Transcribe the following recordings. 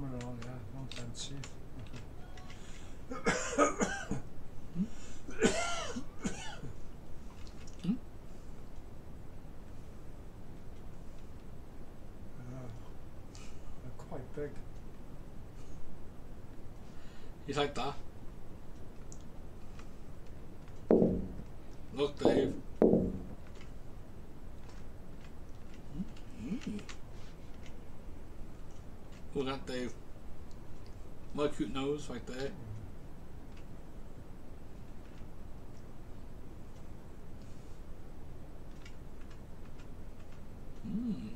camera on, yeah, long time see. They're quite big. He's like that. Look, Dave. At that, Dave. My cute nose right there. Mm.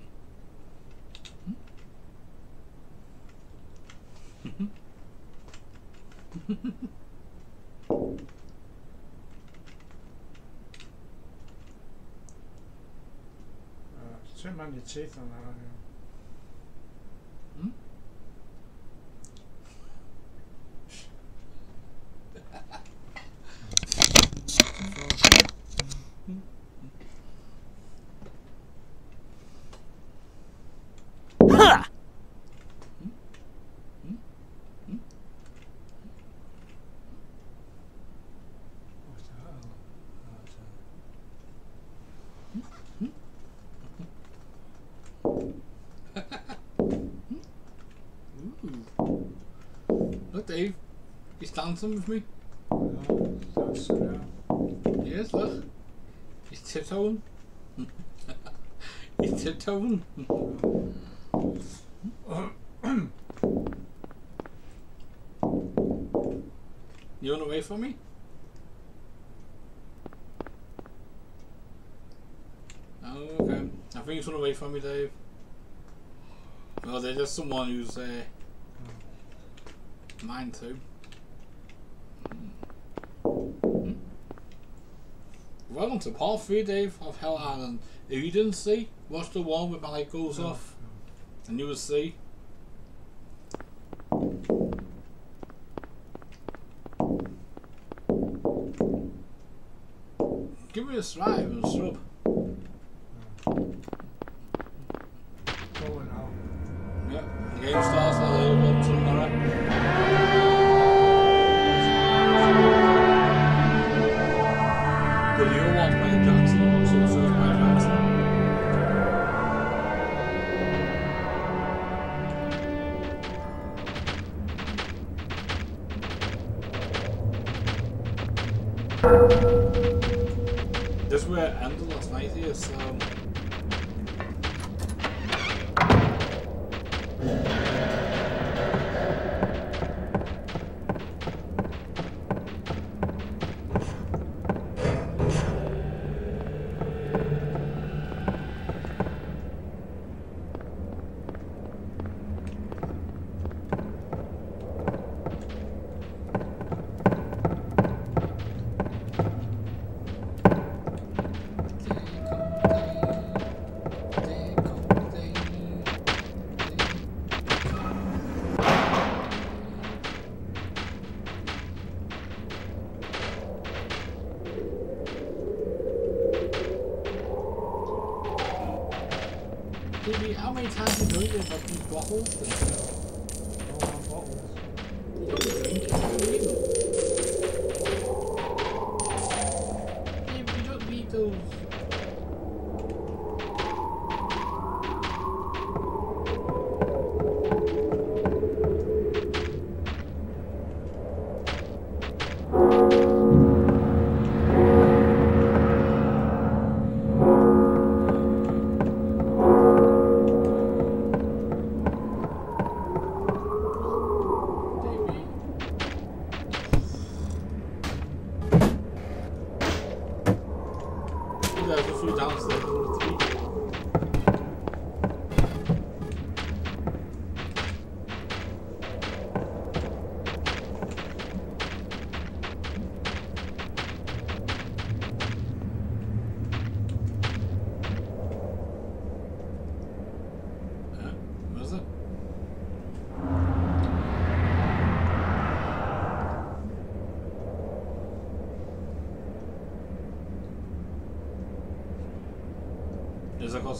Uh, too many teeth on that. Yeah. Hmm? What the hell? Oh, it's, uh, Ooh. Look, Dave. He's dancing with me. no, that's, yeah. Yes, look. He's tiptoeing. He's tiptoeing. you run away from me? Oh, okay. I think he's run away from me, Dave. Well, there's just someone who's uh, mine too. Hmm. Welcome to part 3, Dave, of Hell Island. If you didn't see, watch the one where my light goes No, off, and you will see. Give me a stripe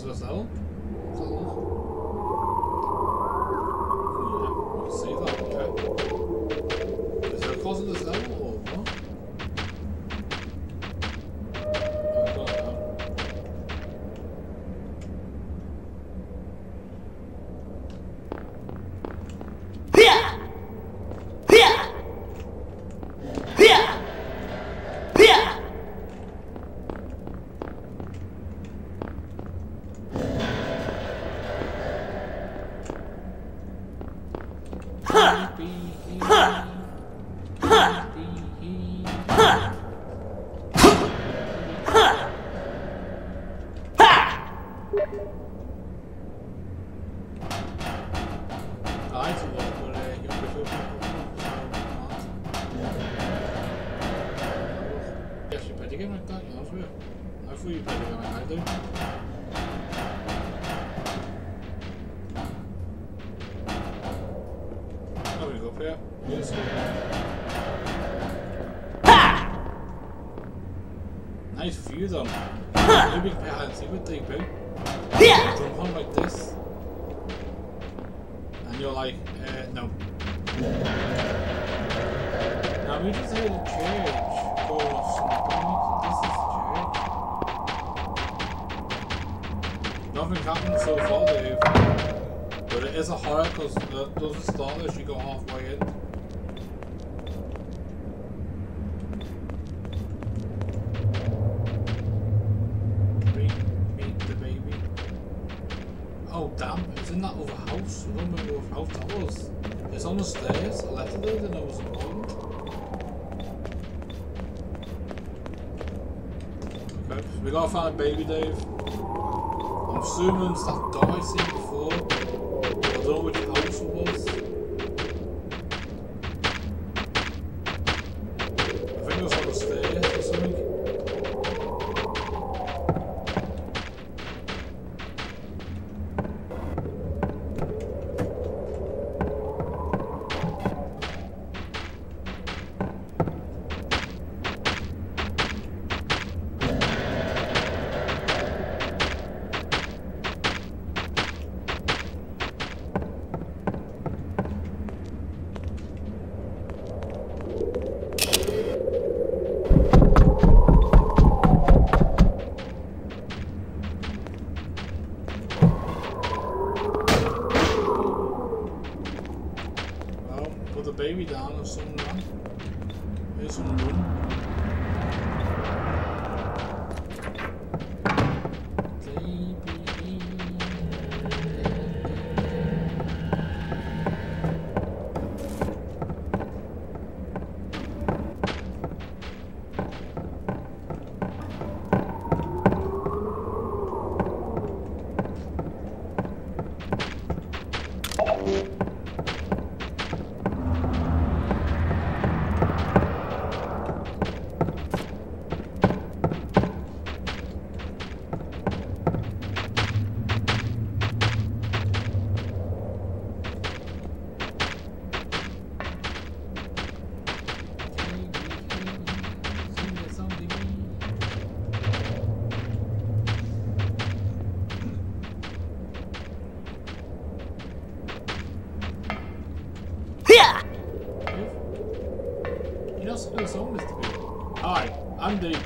Is that baby Dave? I'm assuming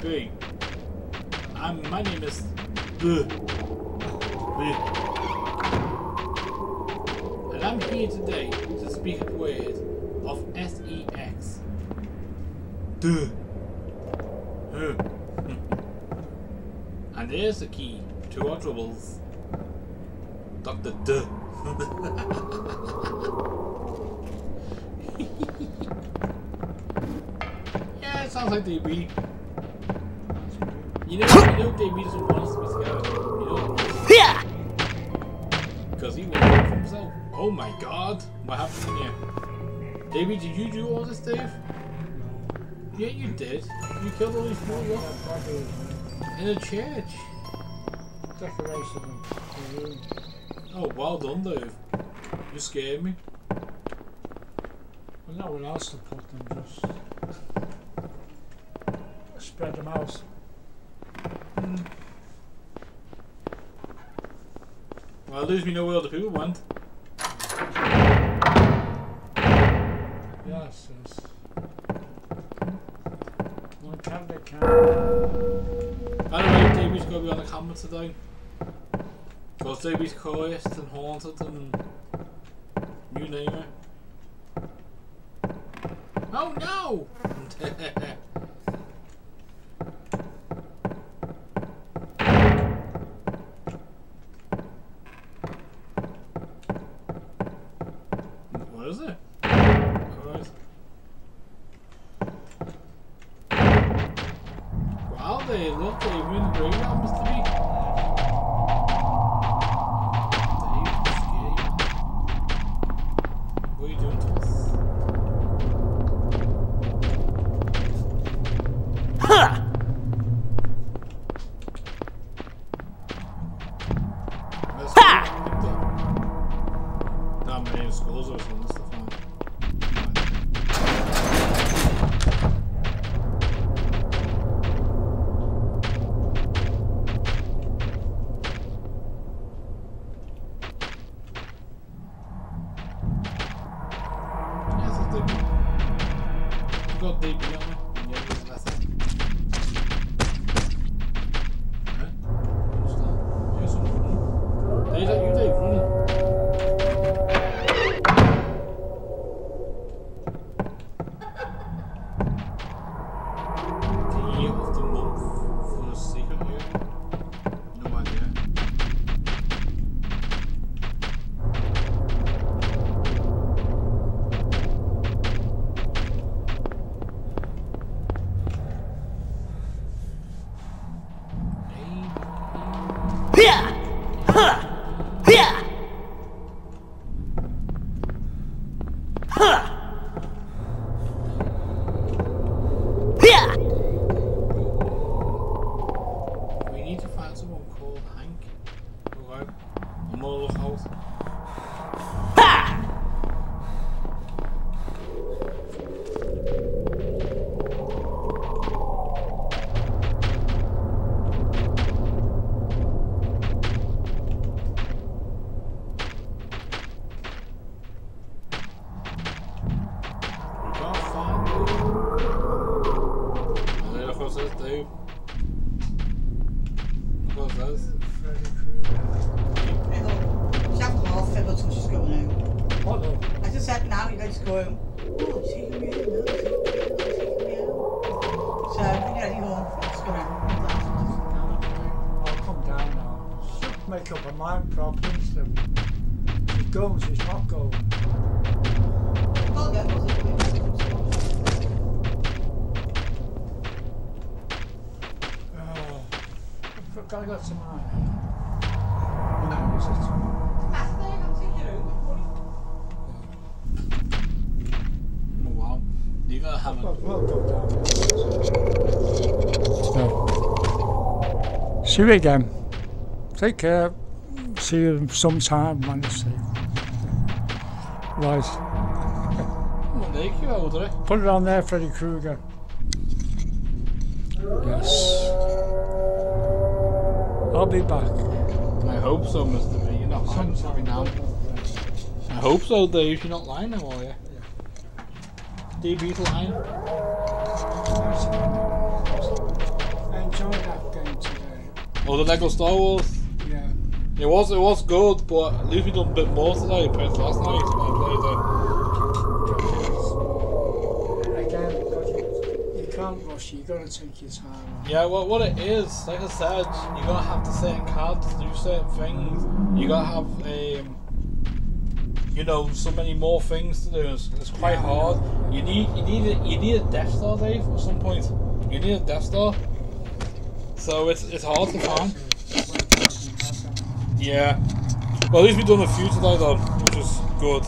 doing? I'm, my name is... Bleh. Bleh. And I'm here today to speak the word of SEX. Duh. And there's the key to our troubles. Dr. Duh. yeah, it sounds like the did you do all this, Dave? No. Yeah, you did. You killed all these people yeah, in a church. Decoration. Oh, well done, Dave. You scared me. Well, no one else to put them, just spread them out. Mm. Well, at least we know where the people went. Yes, yes. One candy can. By the way, Davey's going to be on the camera today. Because Davey's cursed and haunted and you name it. Oh no! what is it? They look, they win great happens to me. Dave, just said now you're ready to go. Oh, she she be out. She can be out. So, when you're ready home, let's go. I'll come down now. She'll make up her mind properly. So she's going, she's not going. Well, go, was it? I've got to go to mine. No, is it? Oh wow. You gotta have Well, a we'll go down. So, see you again. Take care. See you sometime Wednesday. Right. One day, you older. Put it on there, Freddy Krueger. Yes. I'll be back. I hope so, Mr. B. You're not lying to me now. I hope so, Dave. You're not lying now, are you? DB's lying. Oh, the Lego Star Wars. Yeah. It was, it was good, but at least we done a bit more today compared to last night when I played it. Again, you, you can't rush, you got to take your time. Yeah, well, what it is, like I said, you gotta have the certain cards to do certain things. You gotta have, um, you know, so many more things to do. It's, it's quite Yeah. hard. You need, you need, a, you need a Death Star, Dave, at some point. You need a Death Star. So it's it's hard to find. Yeah. Well, at least we've done a few today, though, which is good.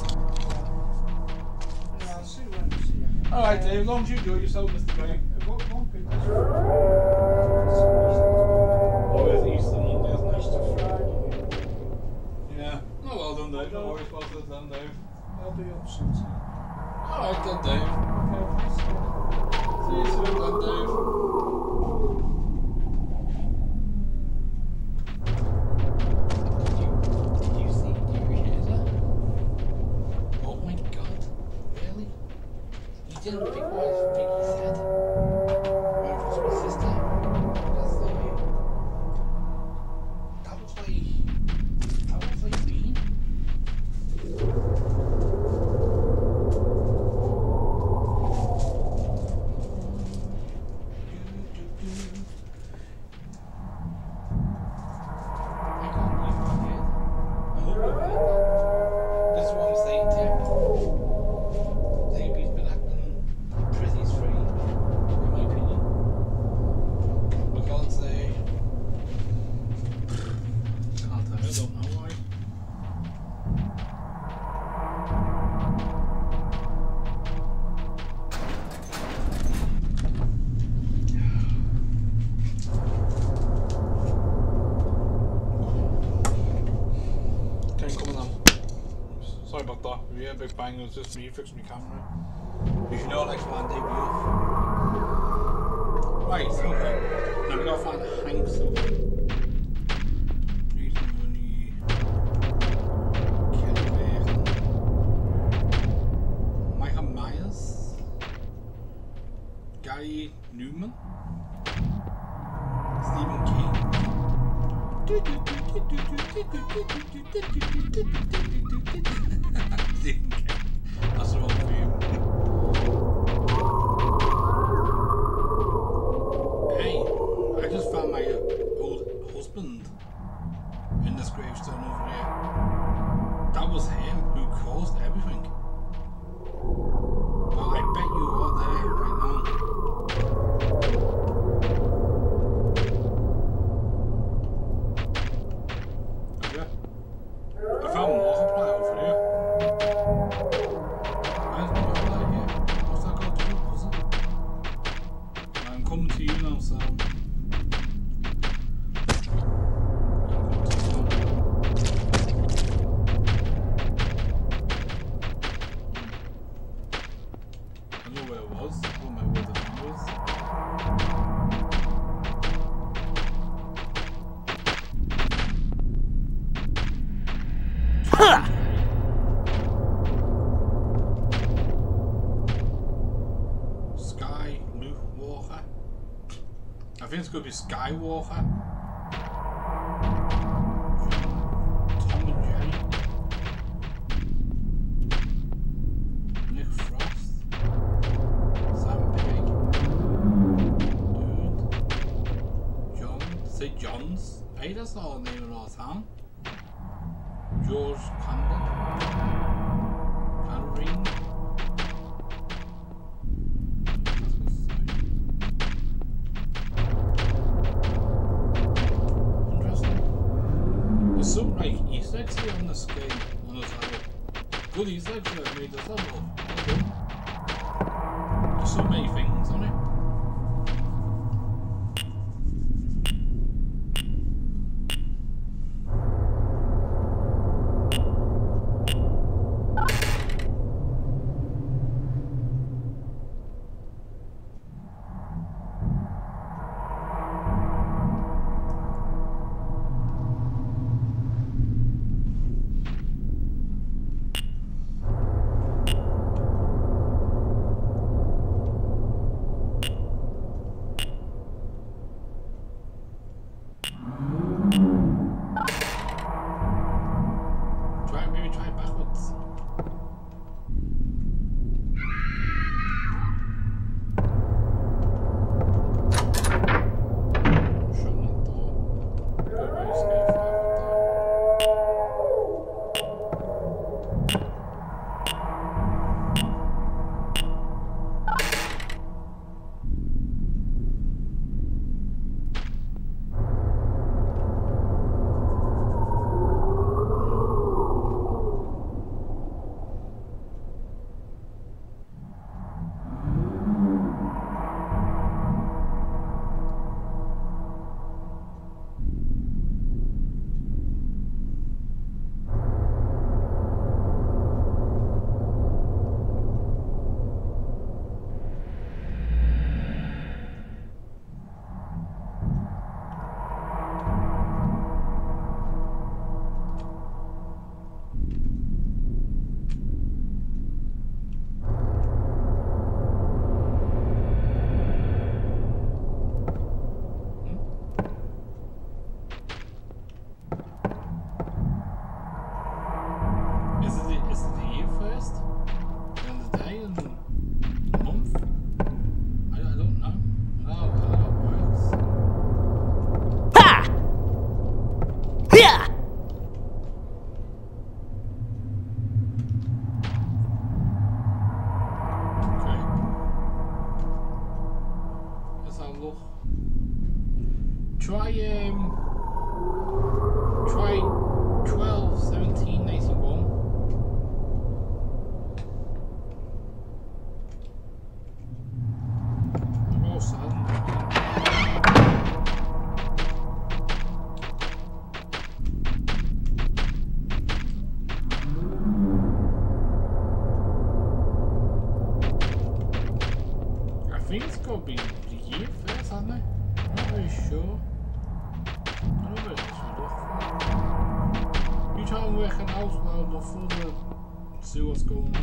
Yeah, I'll see you Wednesday. All right, Dave. As long as you do it yourself, Mr. Green. It won't, won't be this Oh, it's Easter Monday, isn't it? Easter Friday. Yeah. Oh, well done, Dave. Don't worry about it, then, Dave. I'll be up sometime. Alright then, Dave. Okay, See you soon then, Dave. Big bang. It me Skywalker. отсюда. Всего скалуна.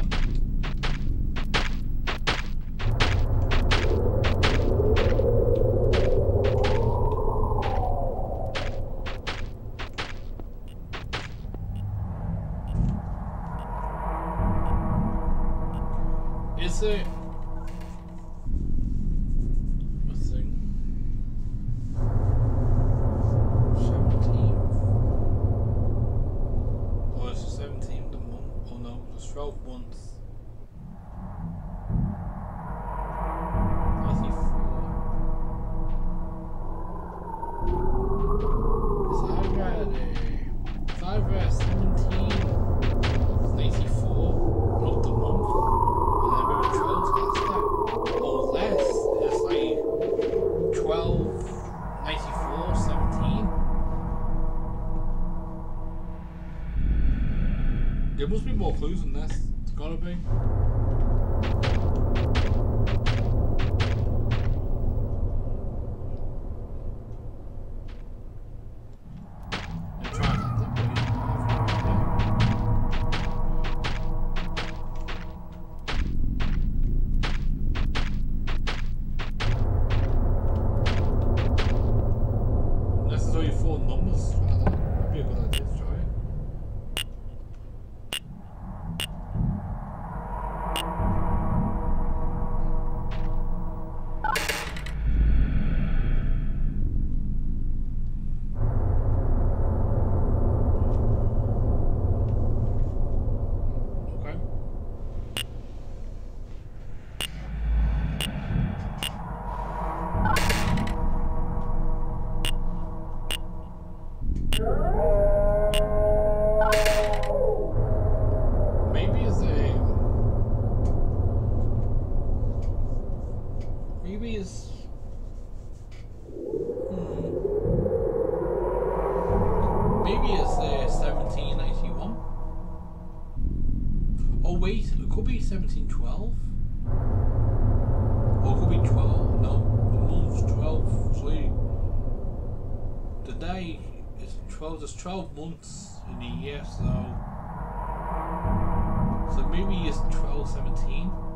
Yeah. year, so so maybe it's 12, 17.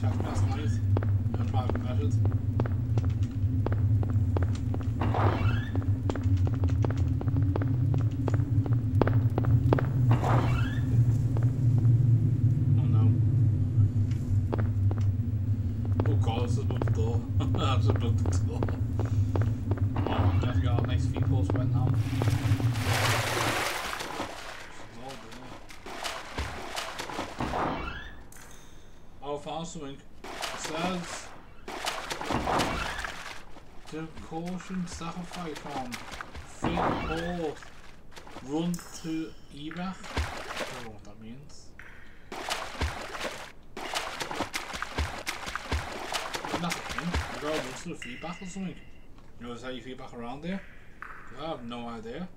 James also in says to caution Sacrificon, fake ball, run to Ebach. I don't know what that means. That's a thing. I got a bunch feedback or something. You how you feedback around there? I have no idea.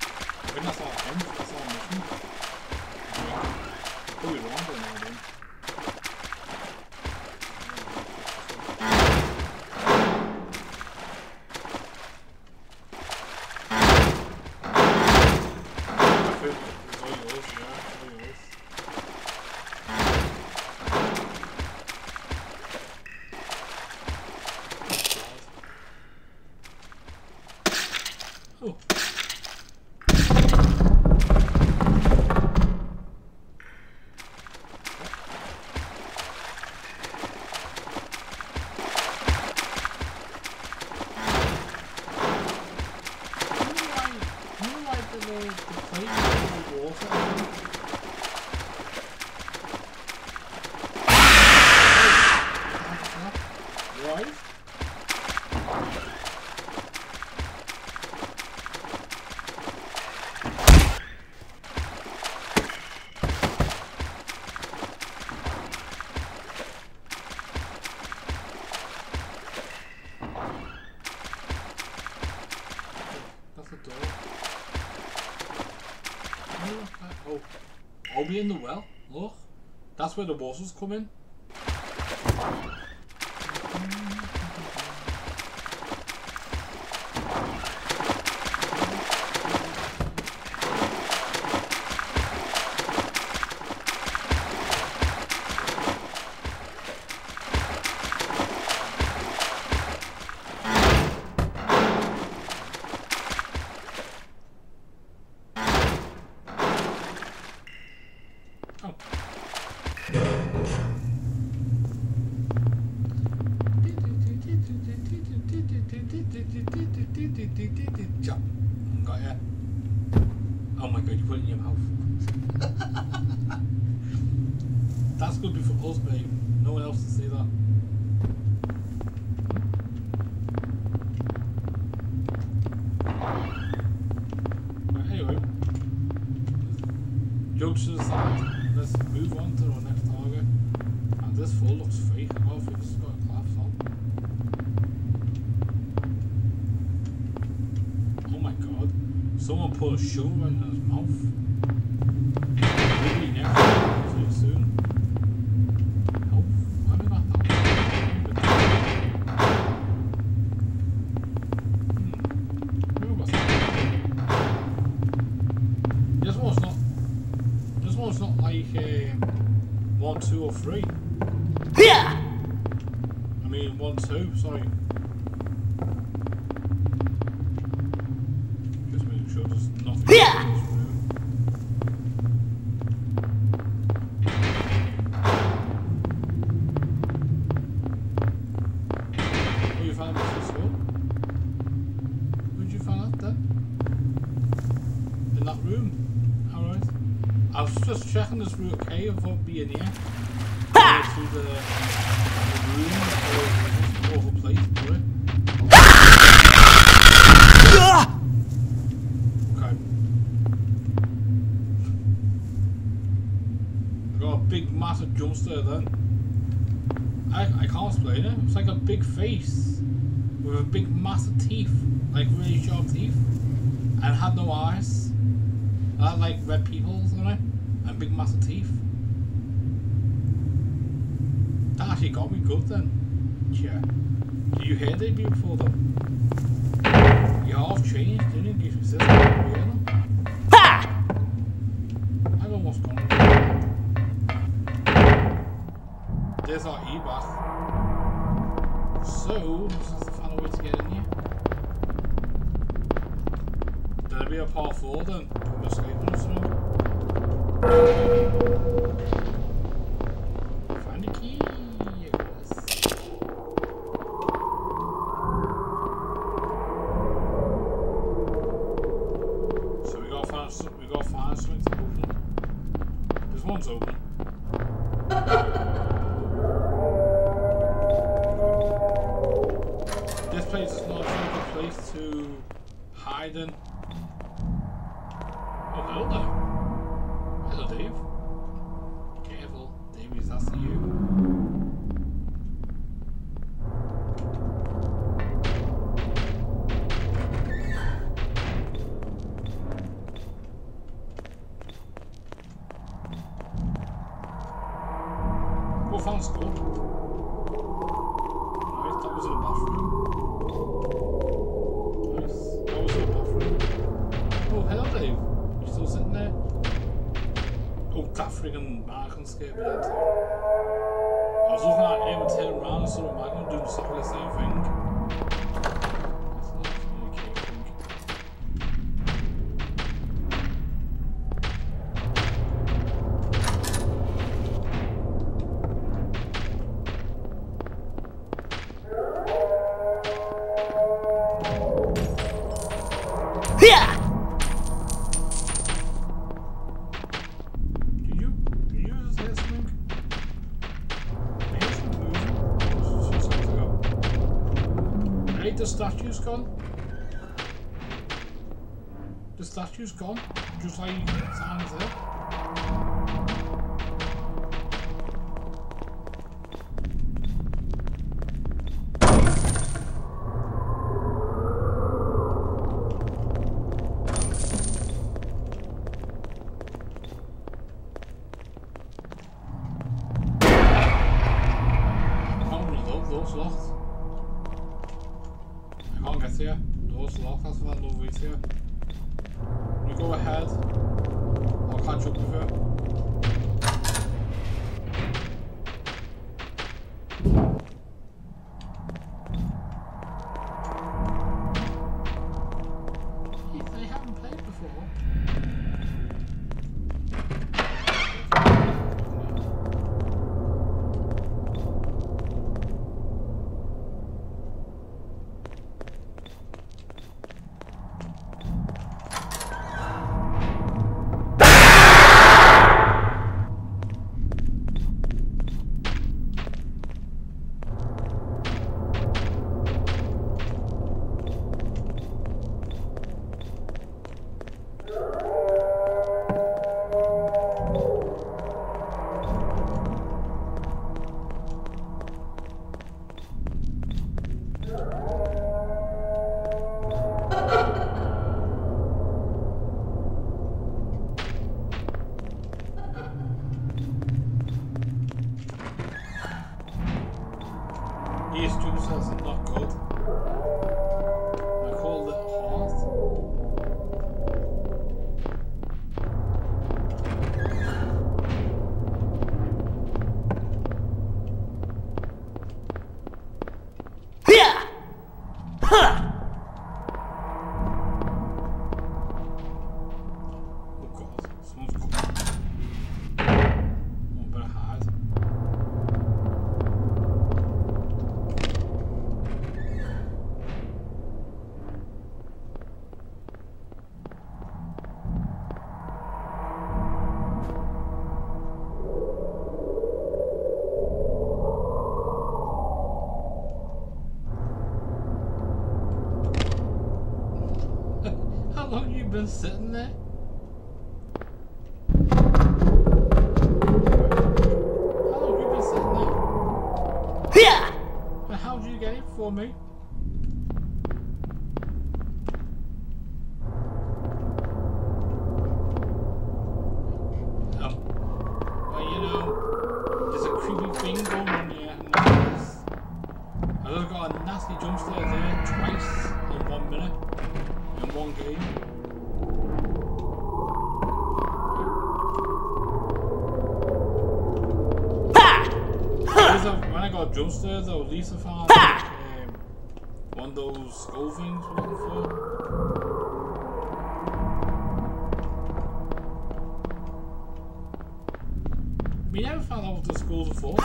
I think that's all I think. That's all I'm. Ooh, Probably in the well. Look. That's where the water's come in. put a shoe right his mouth. Never soon. This one's not. This one's not like one, two, or three. further, I, I can't explain it. It's like a big face with a big massive teeth, like really sharp teeth, and had no eyes. And like red pupils on it, and big massive teeth. That actually got me good then. Yeah. Did you hear that before though? You all changed, didn't you? You said. I don't know what's going on. there's our e-bus. So, this is the final way to get in here. That'll be a par 4 then. Must leave it. upstairs that Lisa found? Ha! One of those skull things looking for? We never found out what the school's for.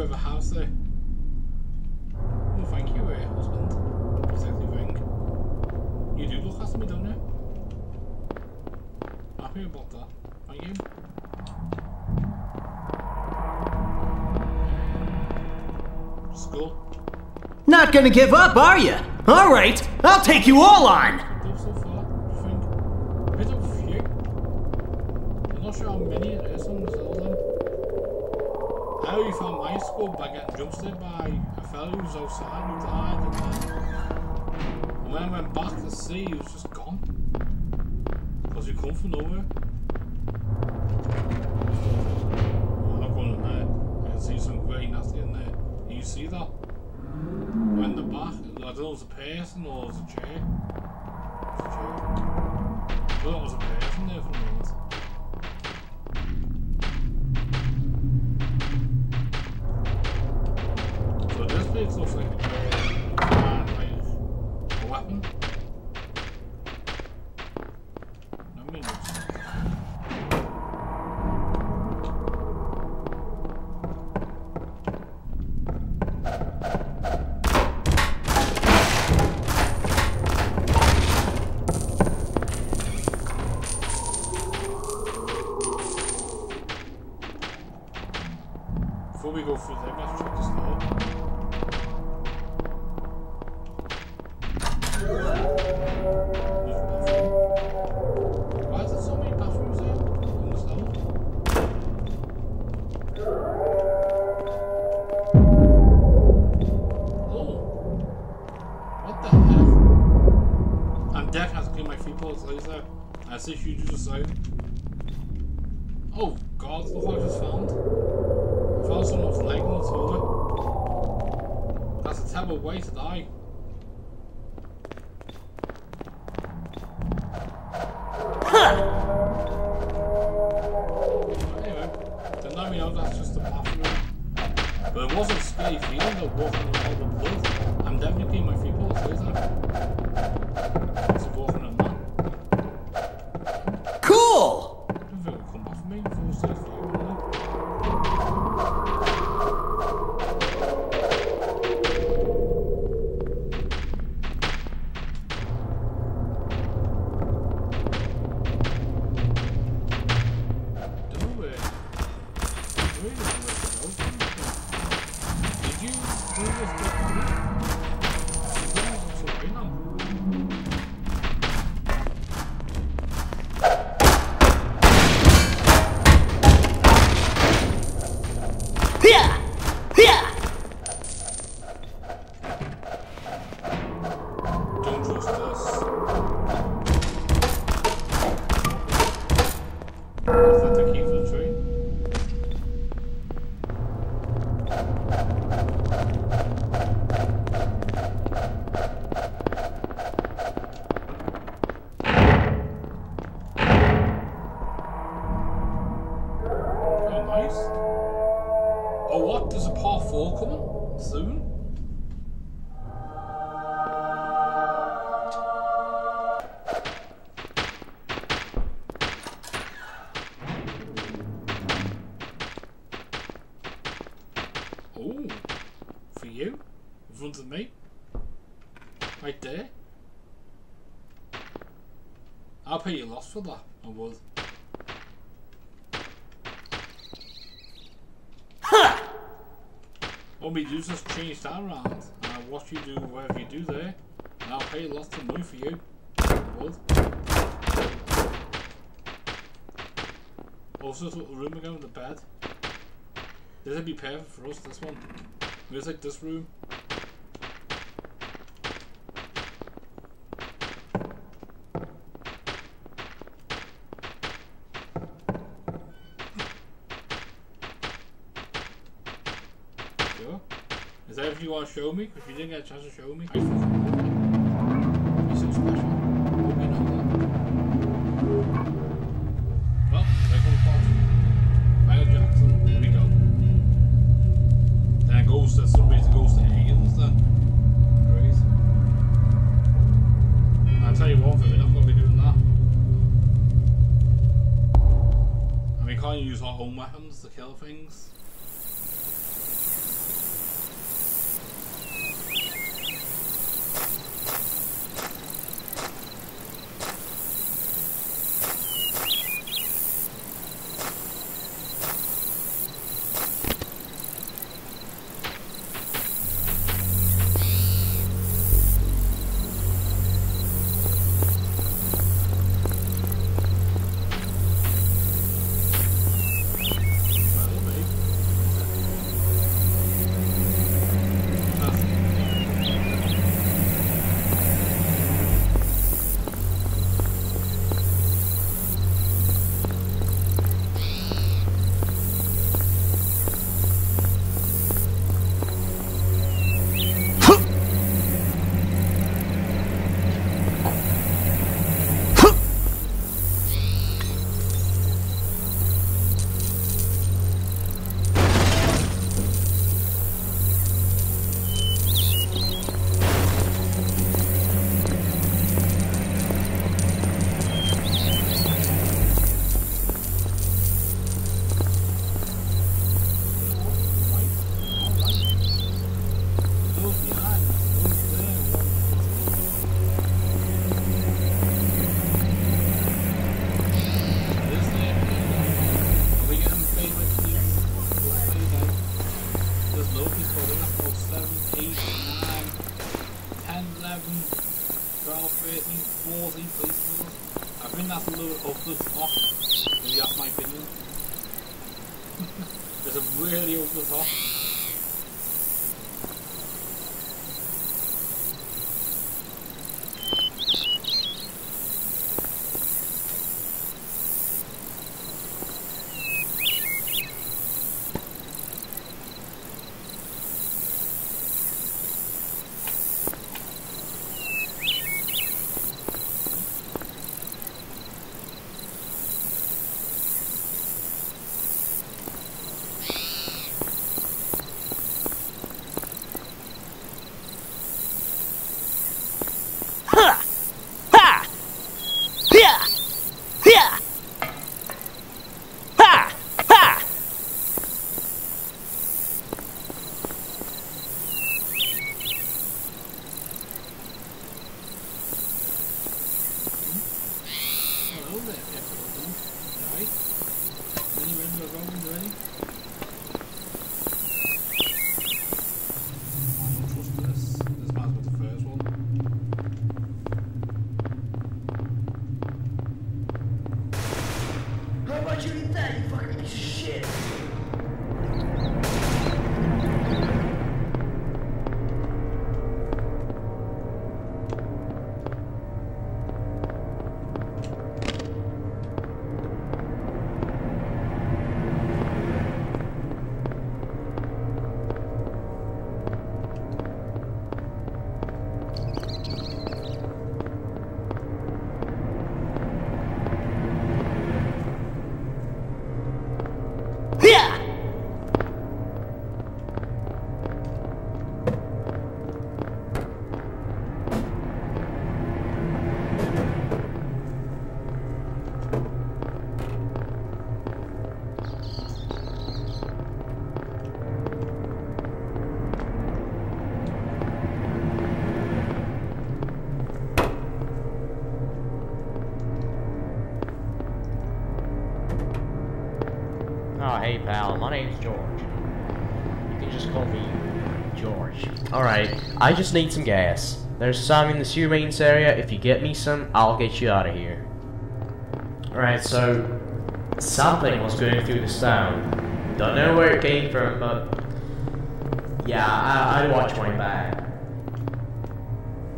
have a house there. Oh, thank you, eh, husband. Exactly thing. You do look after me, don't you? Happy about that. Thank you? School? Not gonna give up, are you? Alright, I'll take you all on! I, I felt he was outside, he died. hiding there. And then I went back to see, he was just gone. Because he come from nowhere. I'm not going in there. I can see some grey nasty in there. You see that? When the back, I don't know if a person or was a chair. Was a chair. I thought it was a person there for a moment. sådär I'll Obi, you just changed that around. Uh, what you do, whatever you do there, and I'll pay lots of money for you. Also, this little room again with the bed. This would be perfect for us, this one. Where's like this room? Xiaomi，if you 美。I just need some gas. There's some in the sewer mains area. If you get me some, I'll get you out of here. Alright, so something was going through the town. Don't know where it came from, but yeah, I, I'd watch my back.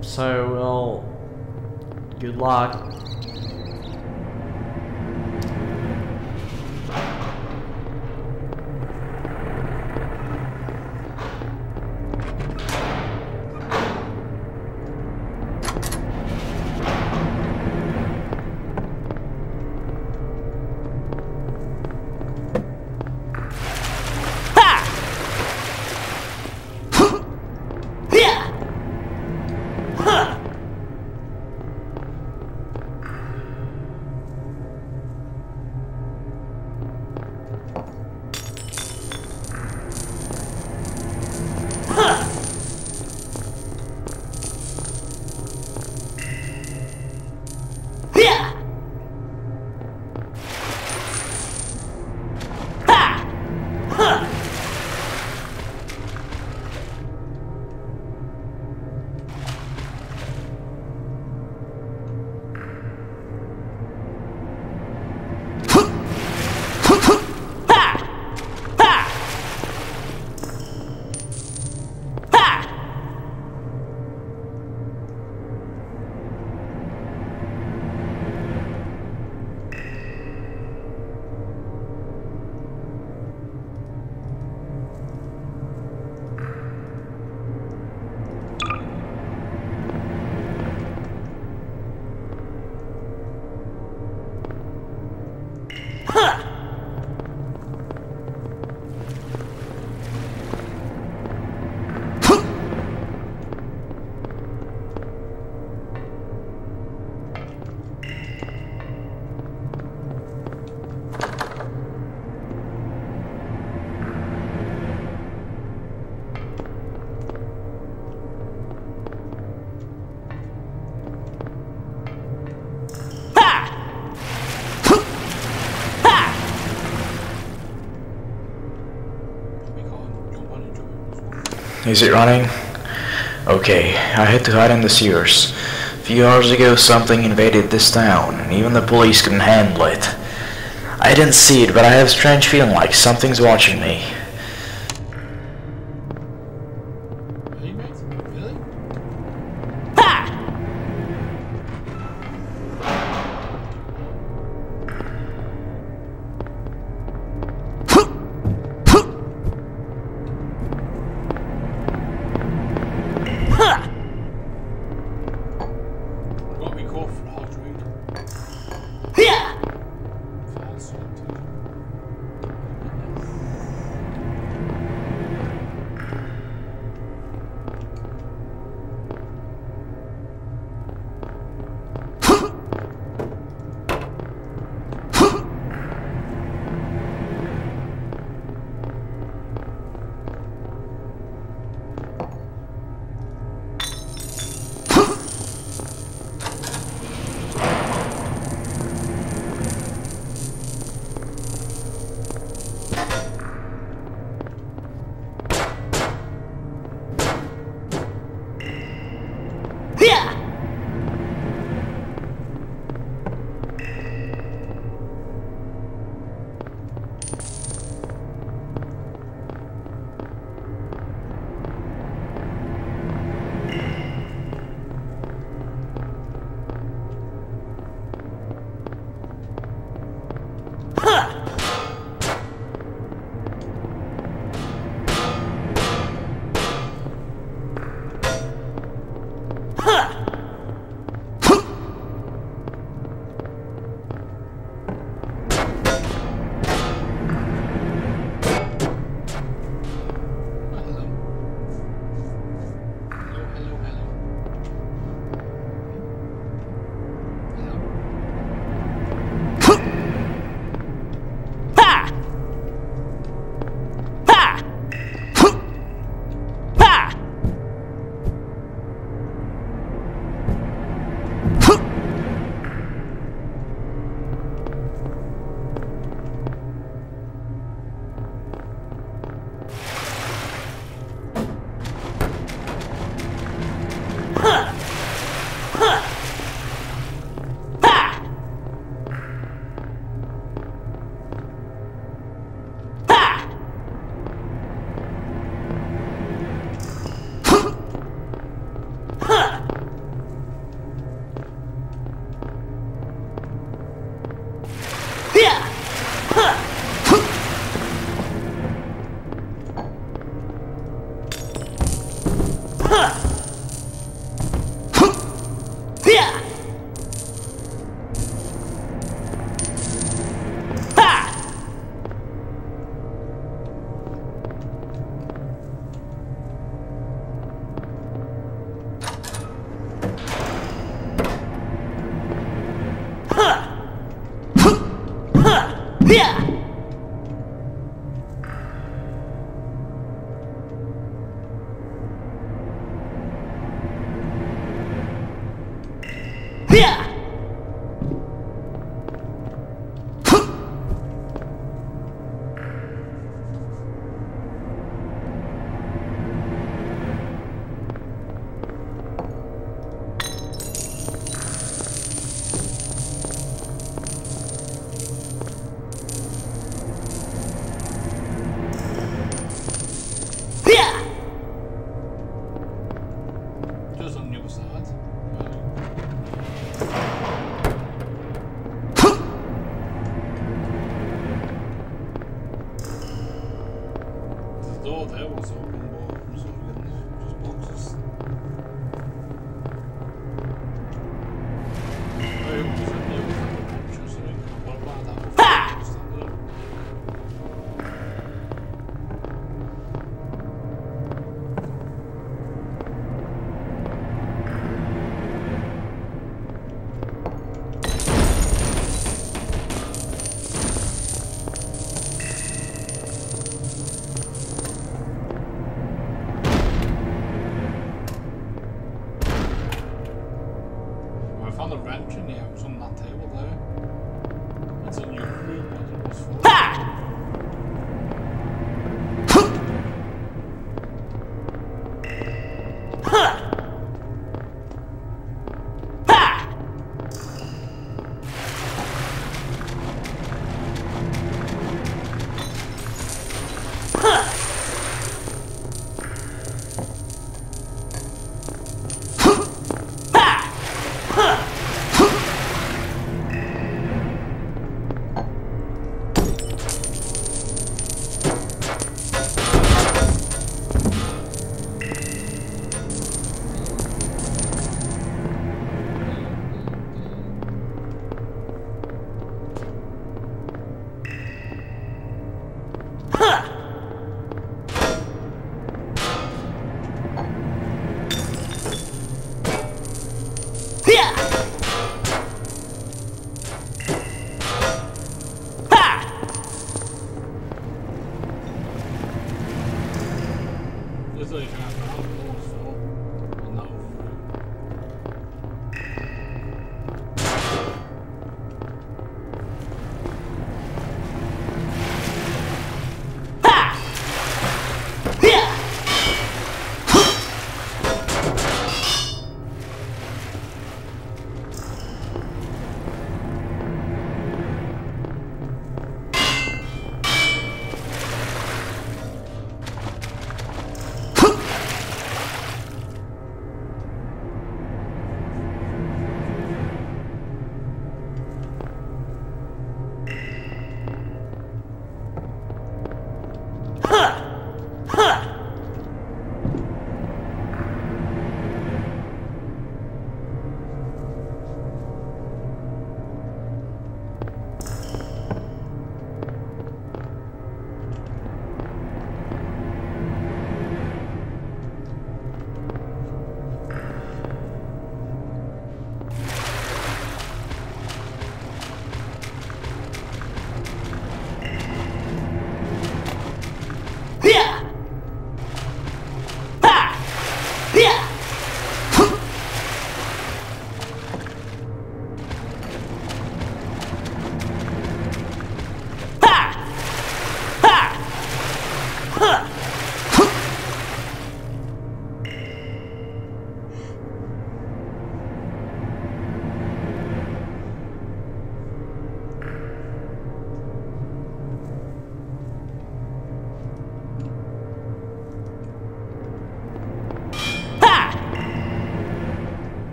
So, well, good luck. Is it running? Okay, I had to hide in the sewers. A few hours ago something invaded this town, and even the police couldn't handle it. I didn't see it, but I have a strange feeling like something's watching me. Yeah!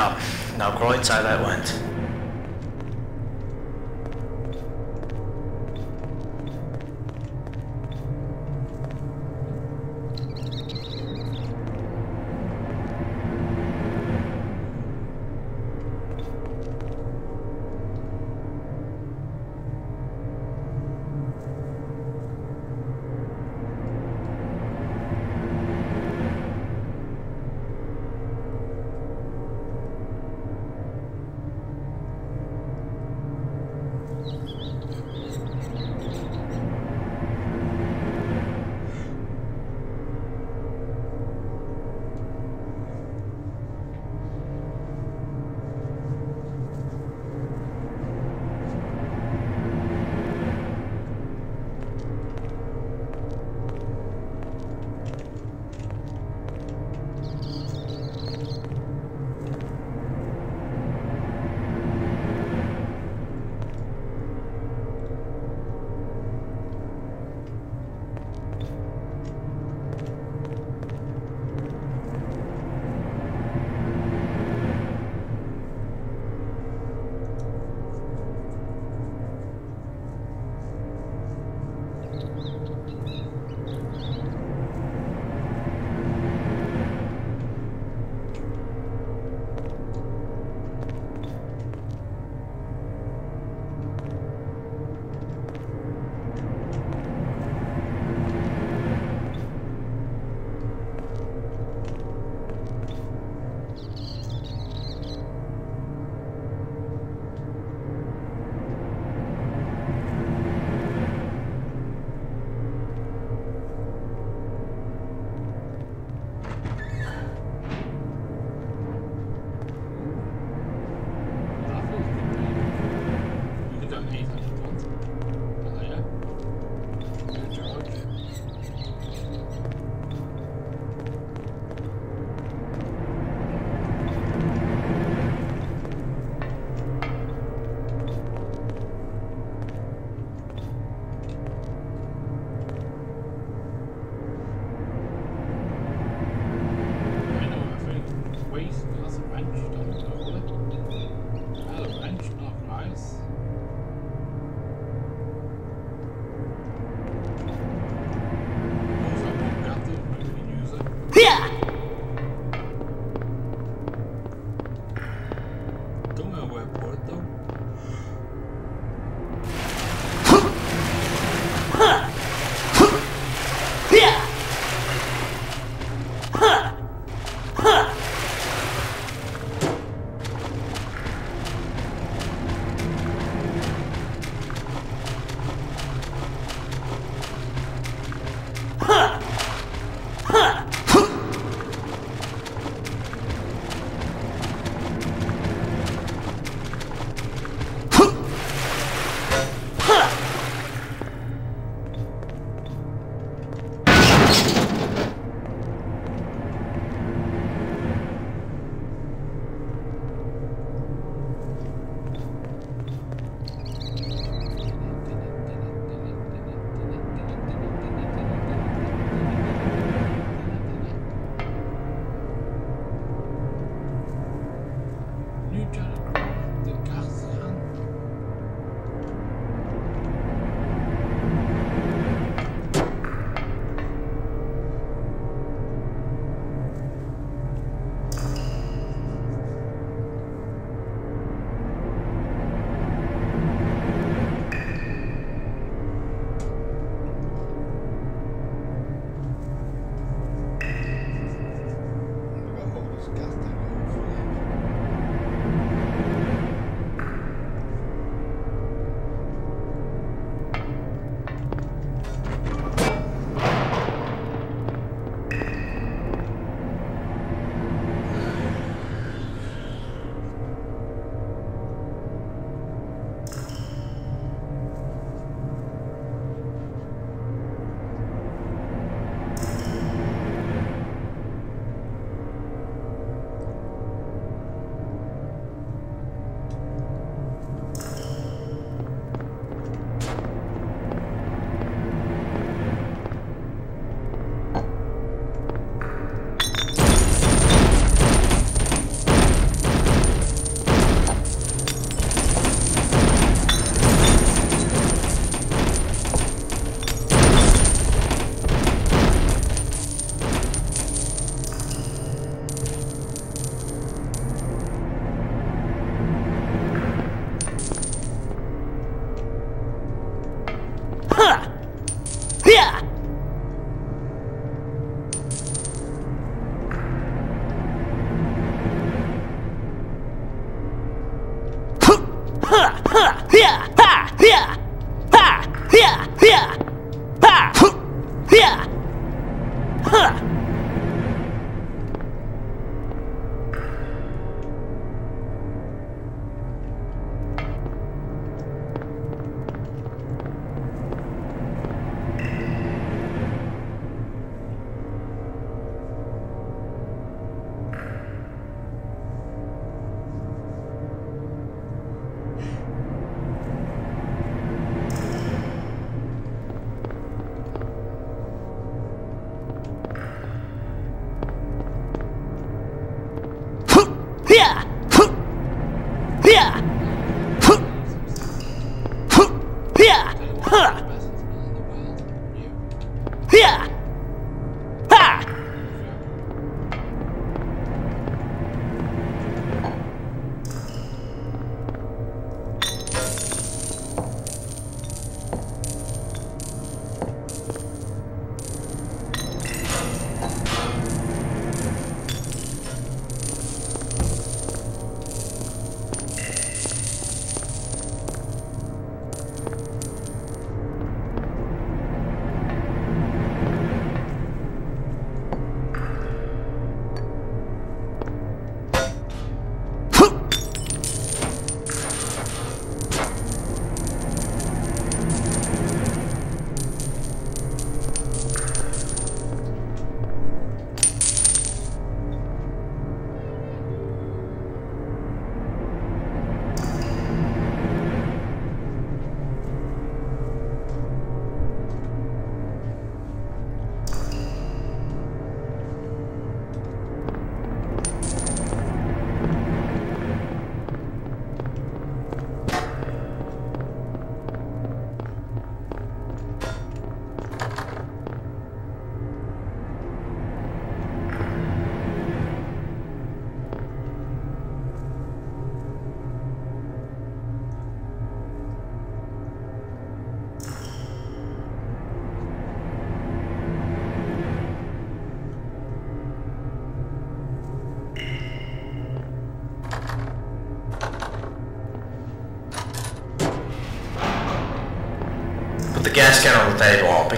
job. Now go inside that went.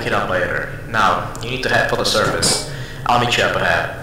look it up later. Now, you need to head for the surface. I'll meet you up ahead.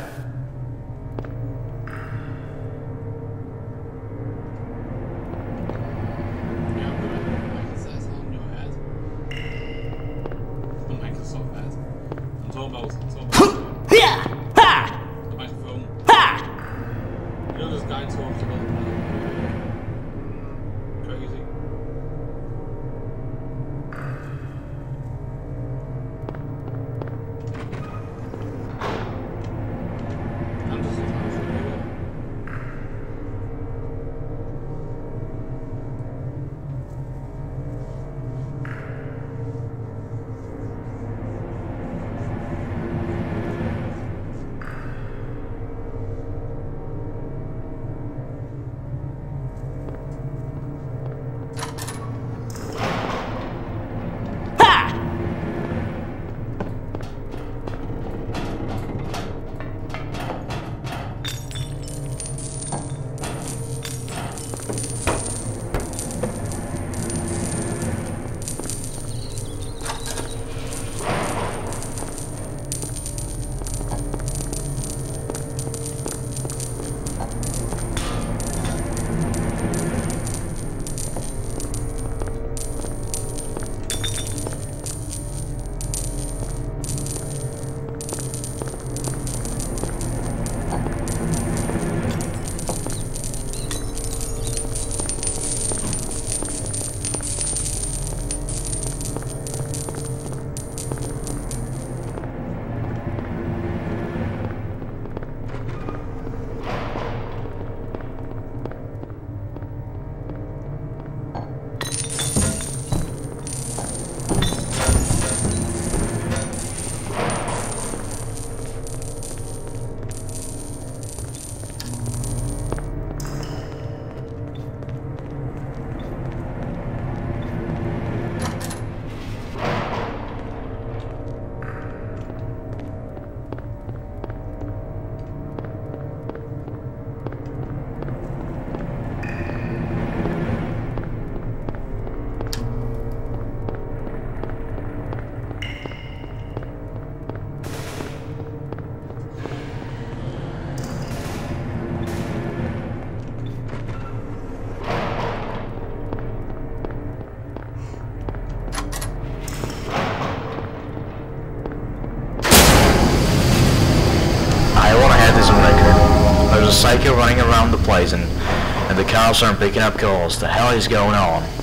cops aren't picking up calls. The hell is going on?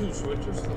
two switches.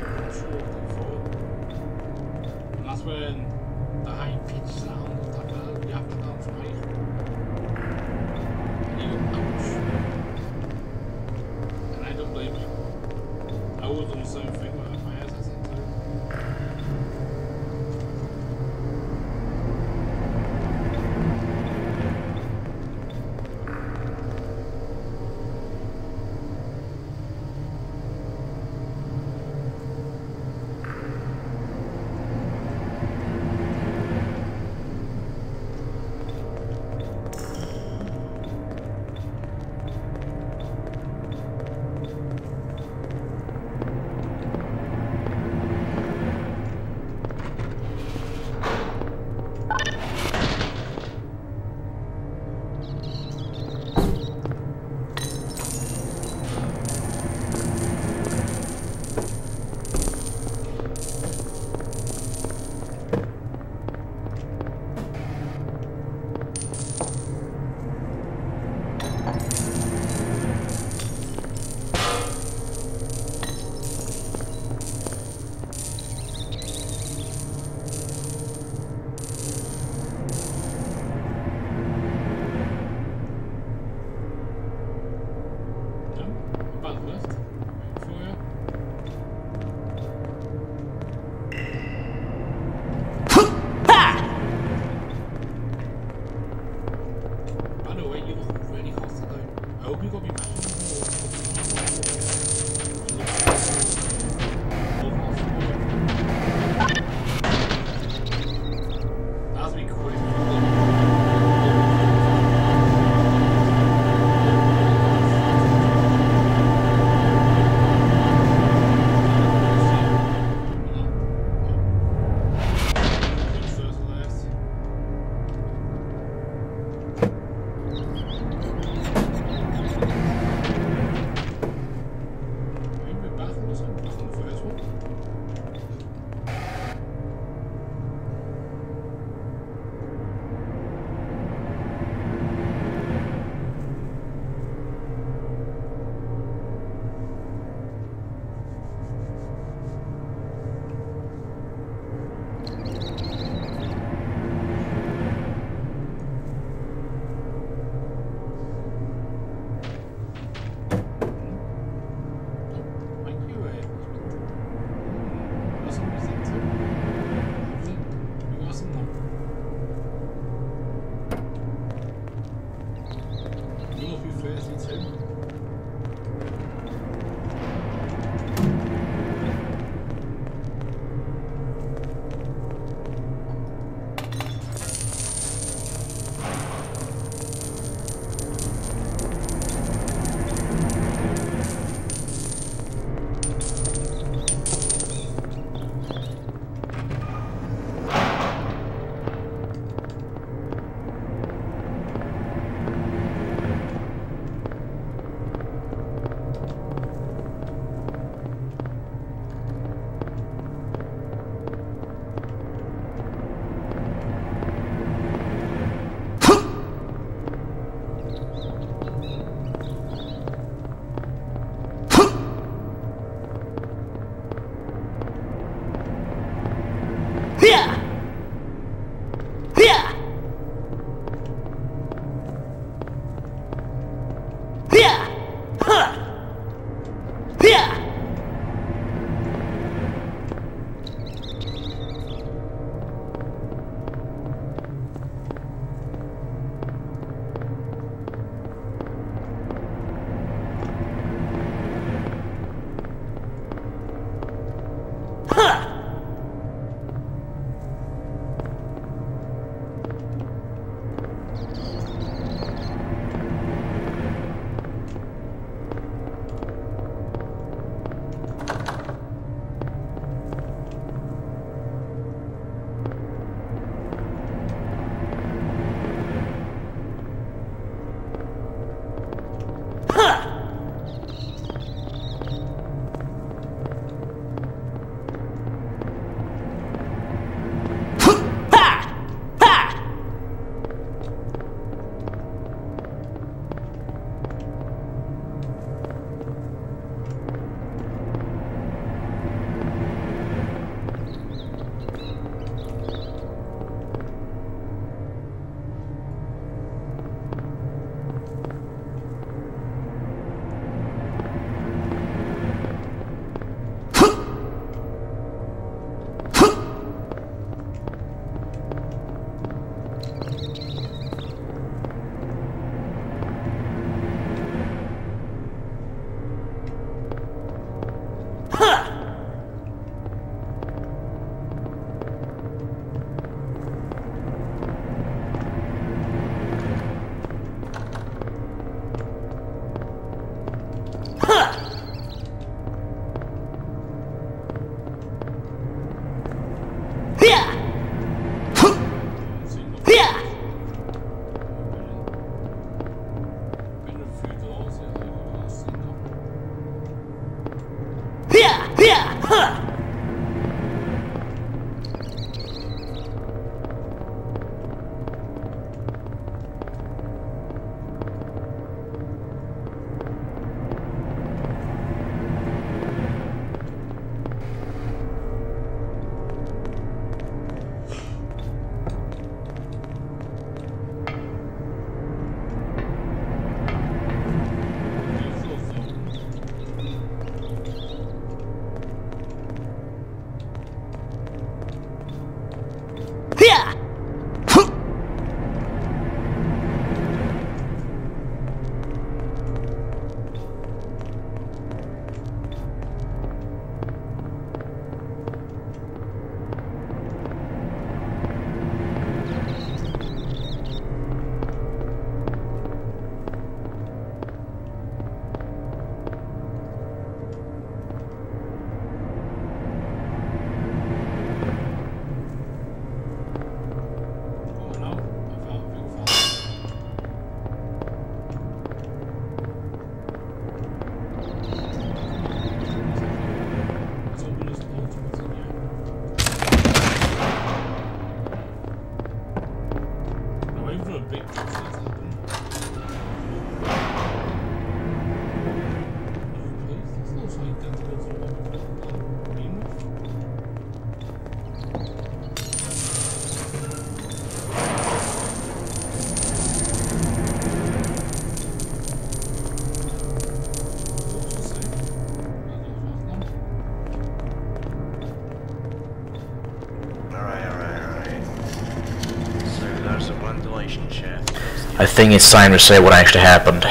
I think it's time to say what actually happened.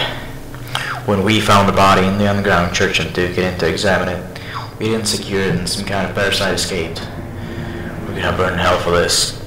When we found the body in the underground church and took it in to examine it, we didn't secure it and some kind of parasite escaped. We're gonna burn hell for this.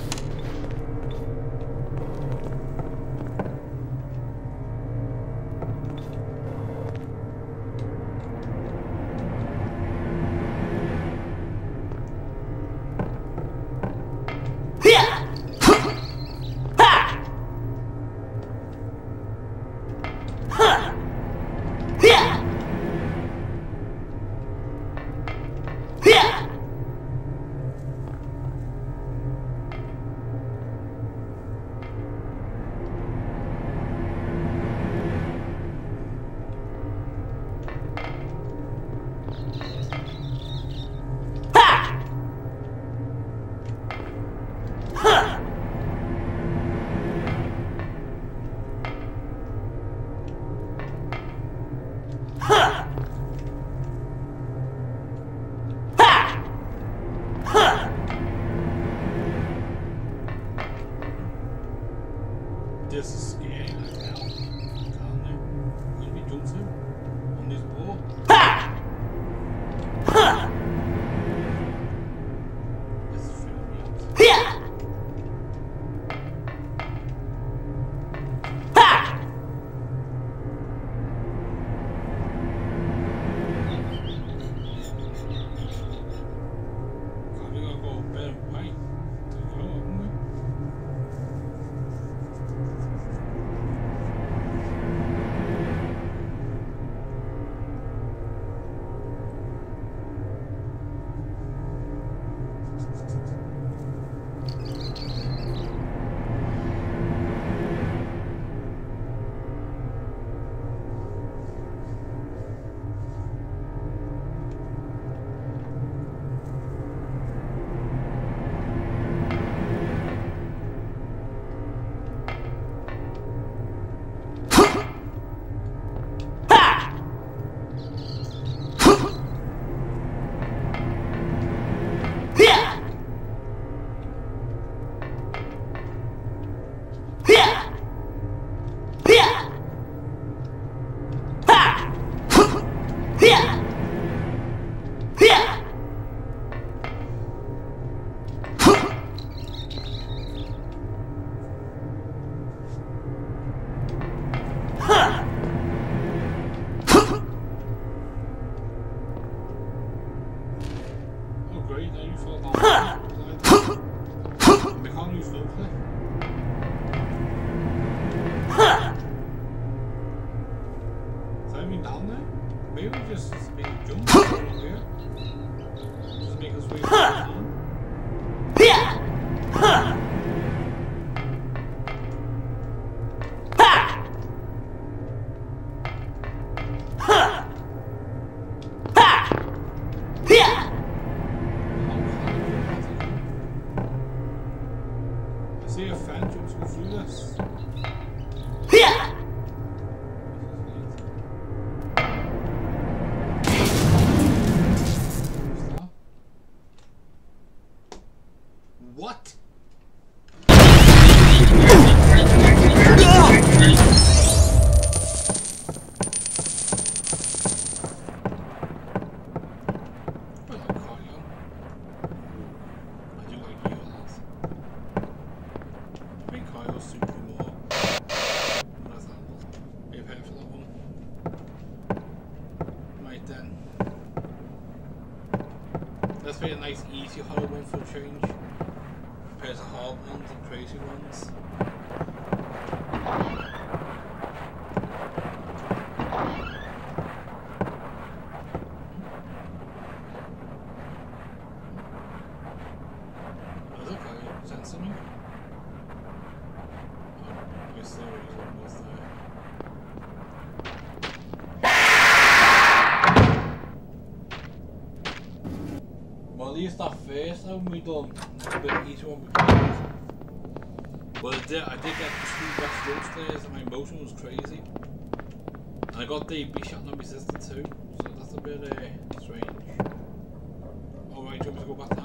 nice easy hollow one for a change. Compared to hard ones and crazy ones. people but each one but I did, I did get two best downstairs and my motion was crazy. And I got the B shot on my sister too, so that's a bit uh, strange. Alright, do you want me to go back down?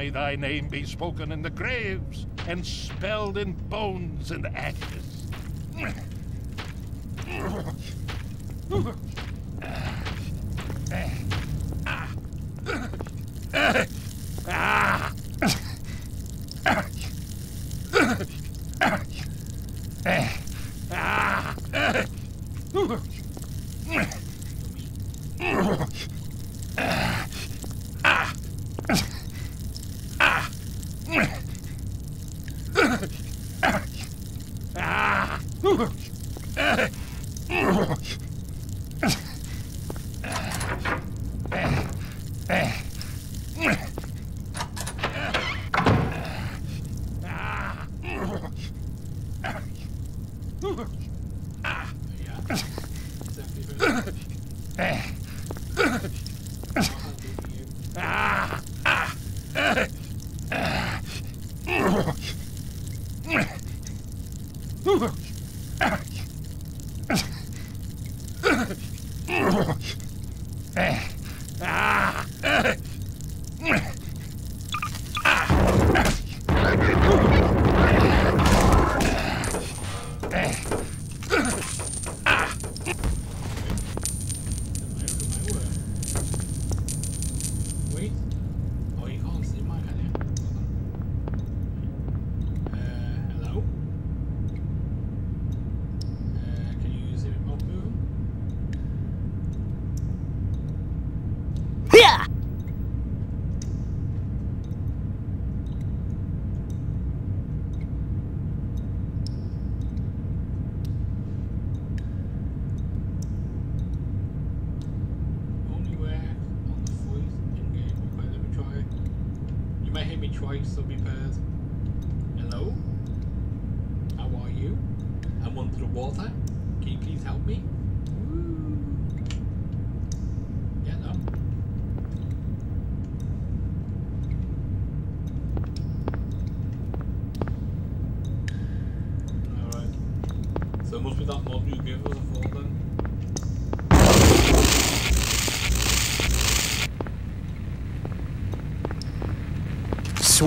may thy name be spoken in the graves and spelled in bones and ashes. Ah! weeks. will be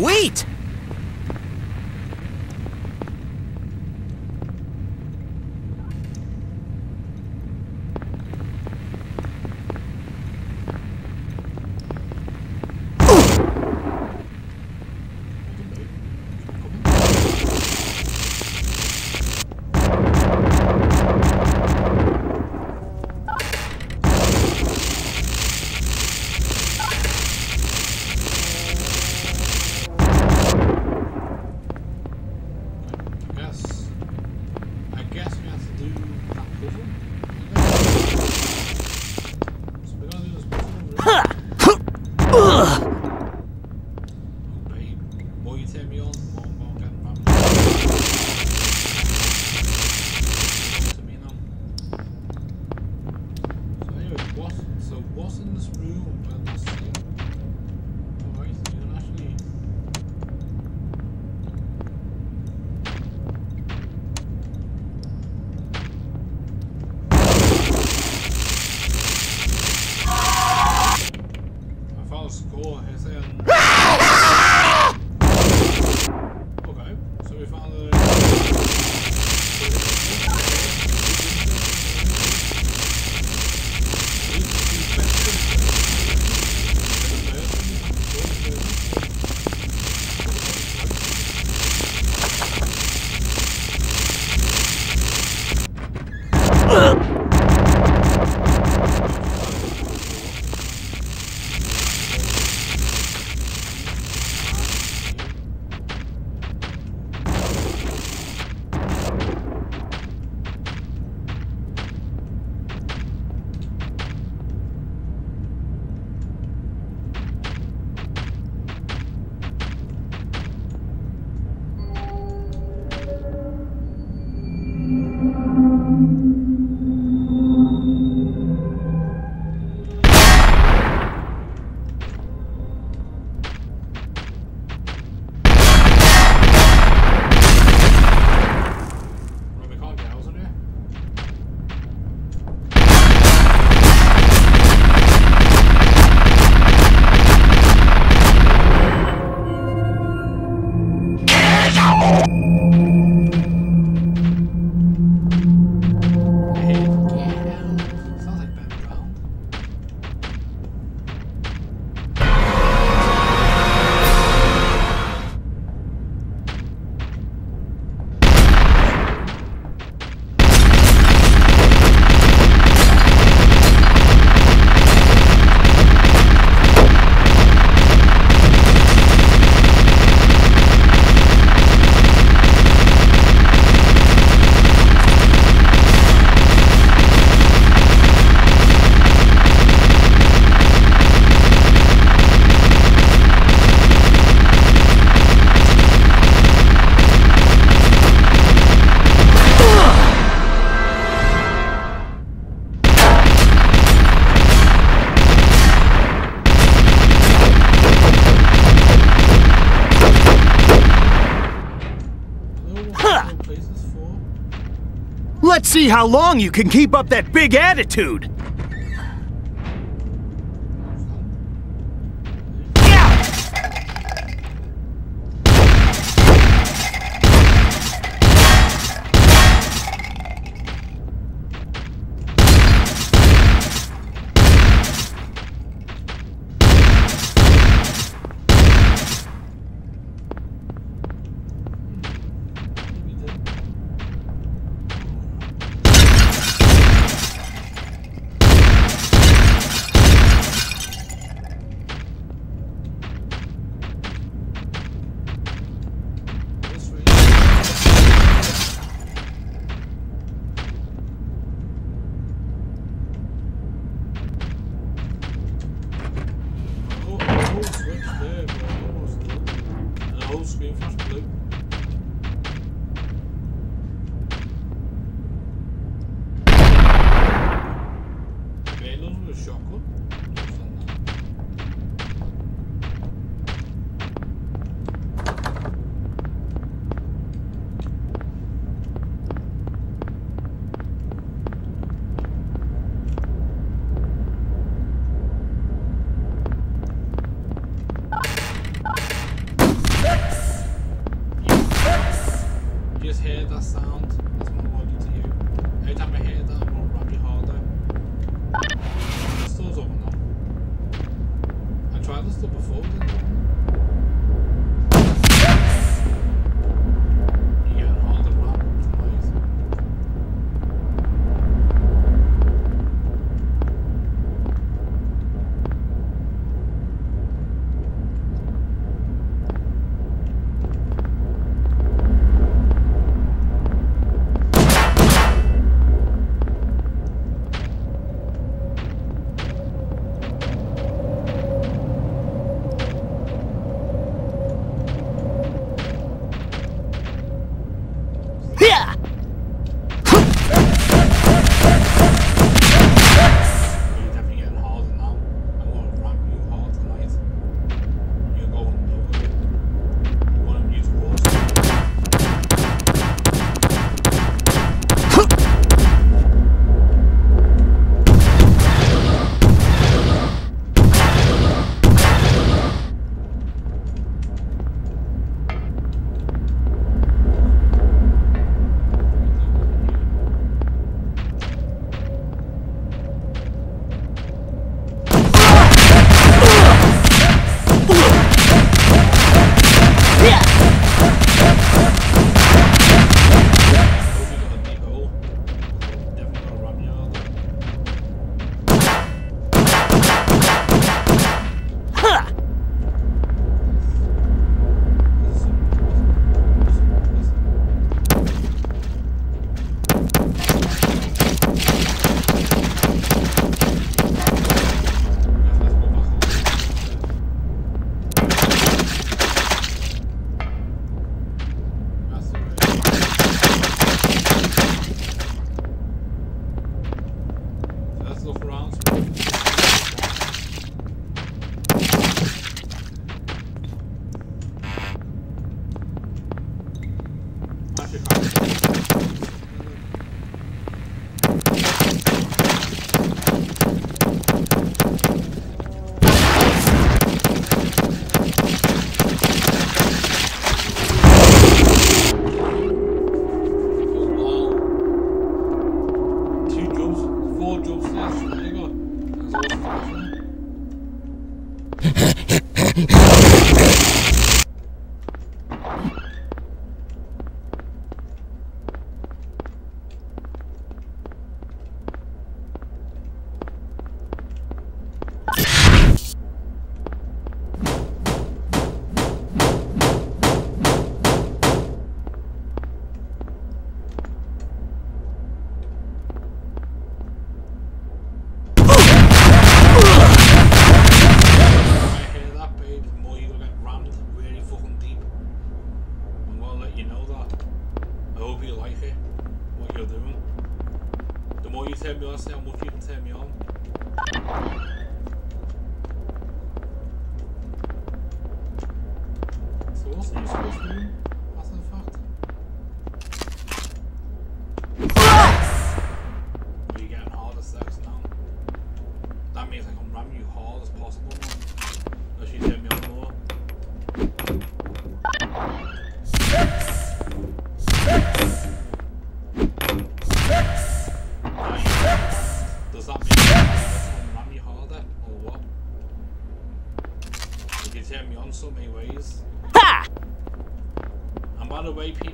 Wait! see how long you can keep up that big attitude. people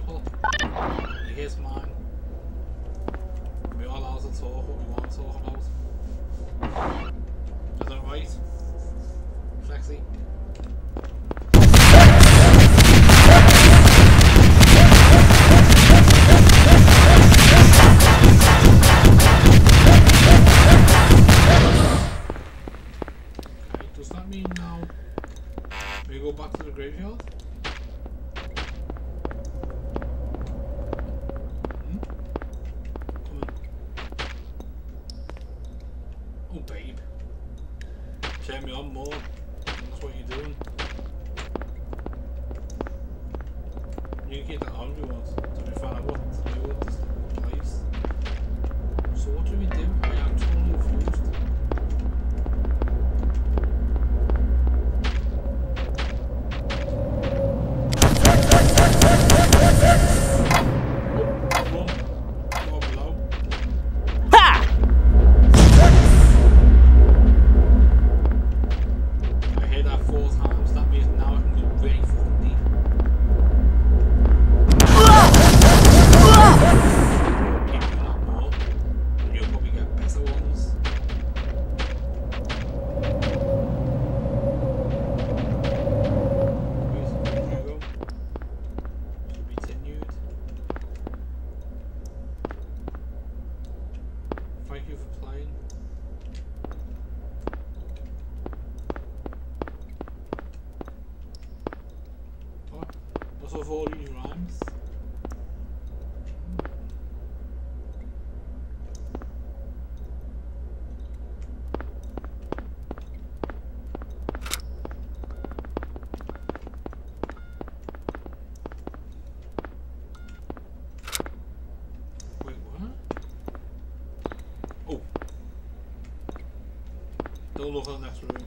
still look at next room.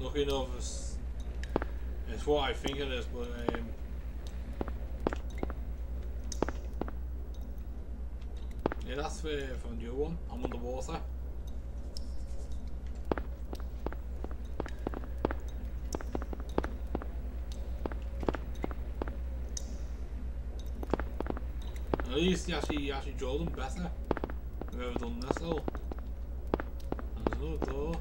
Nothing of it's, it's what I think it is, but um, yeah, that's for, for the new one. I'm underwater. At least he actually, actually draw them better. Whoever done this though. There's another door.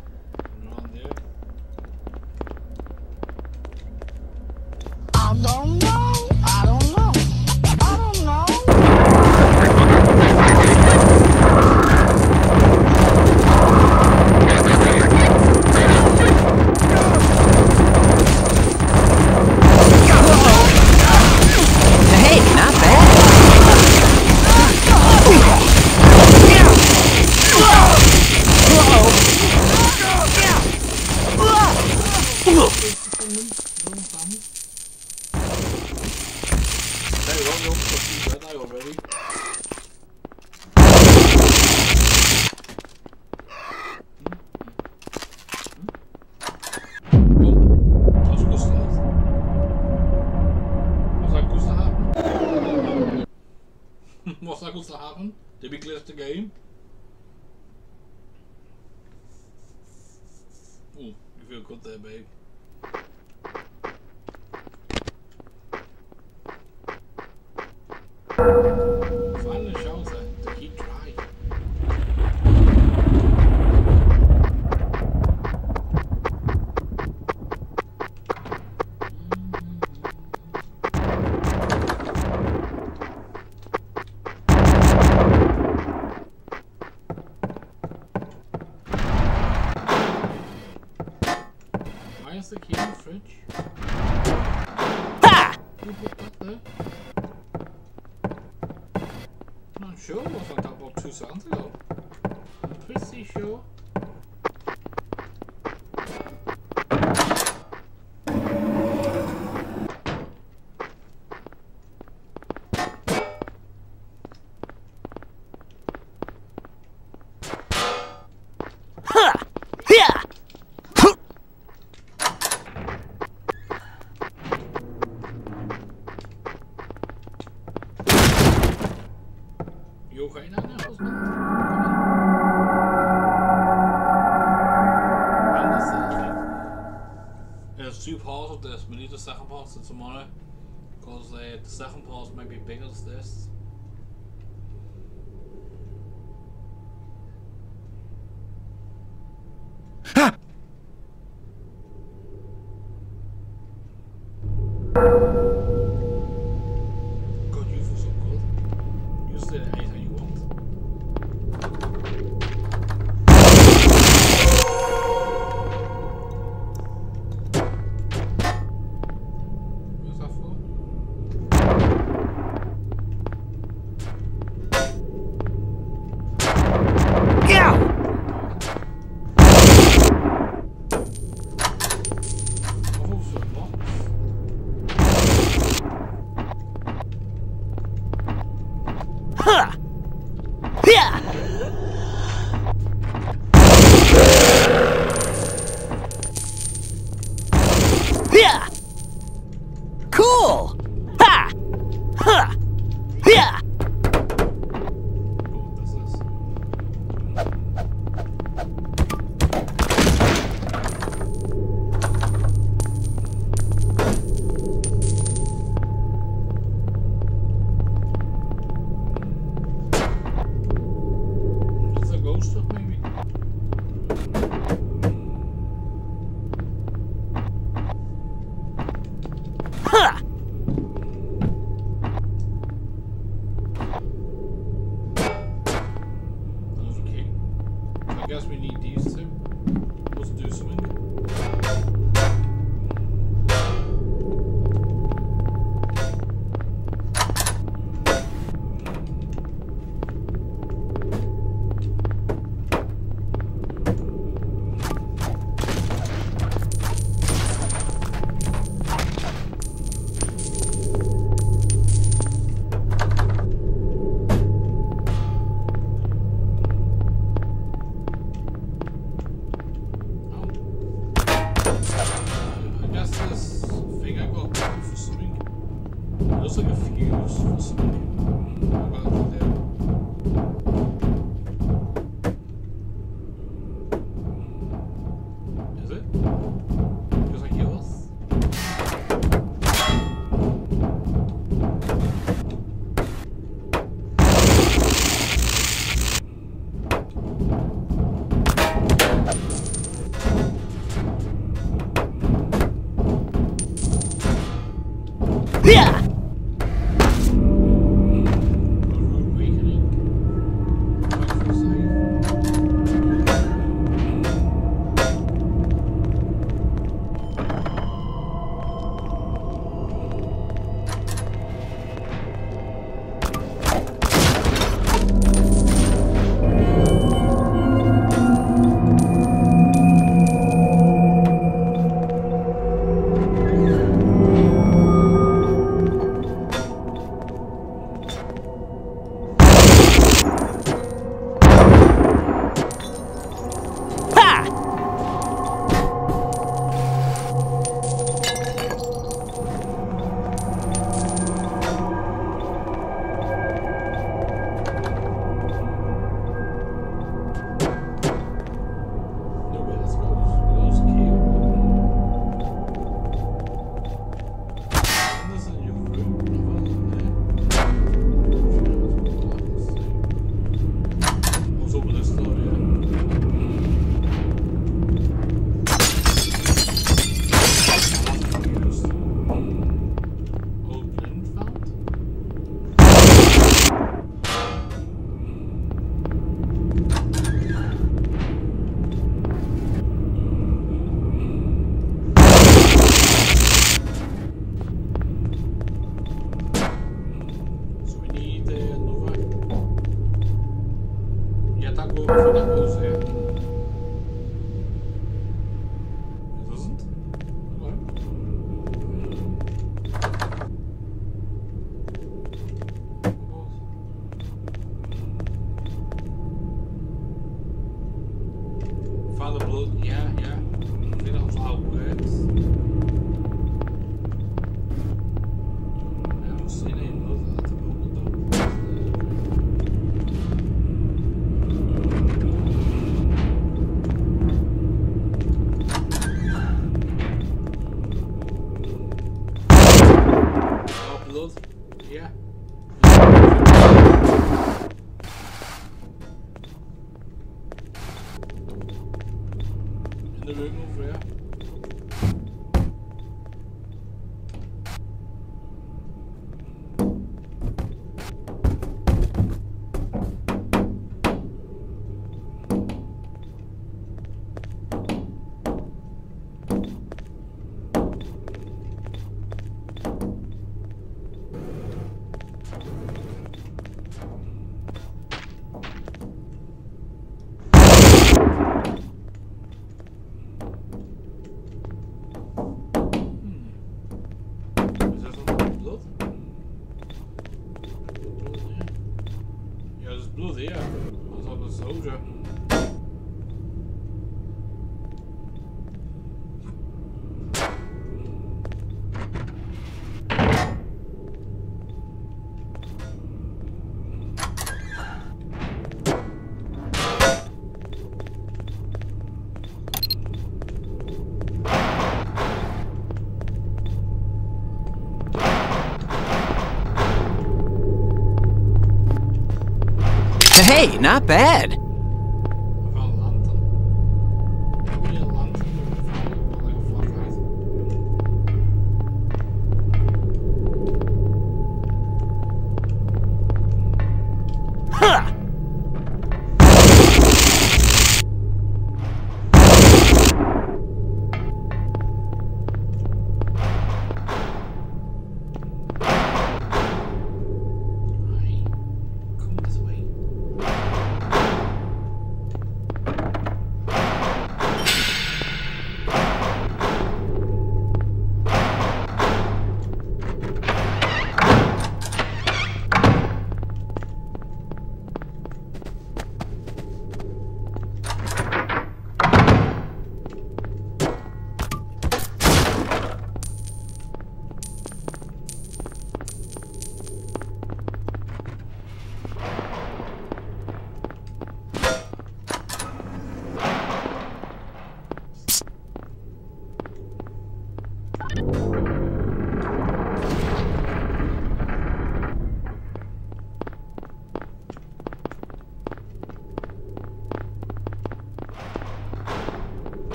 Yeah. Hey, not bad.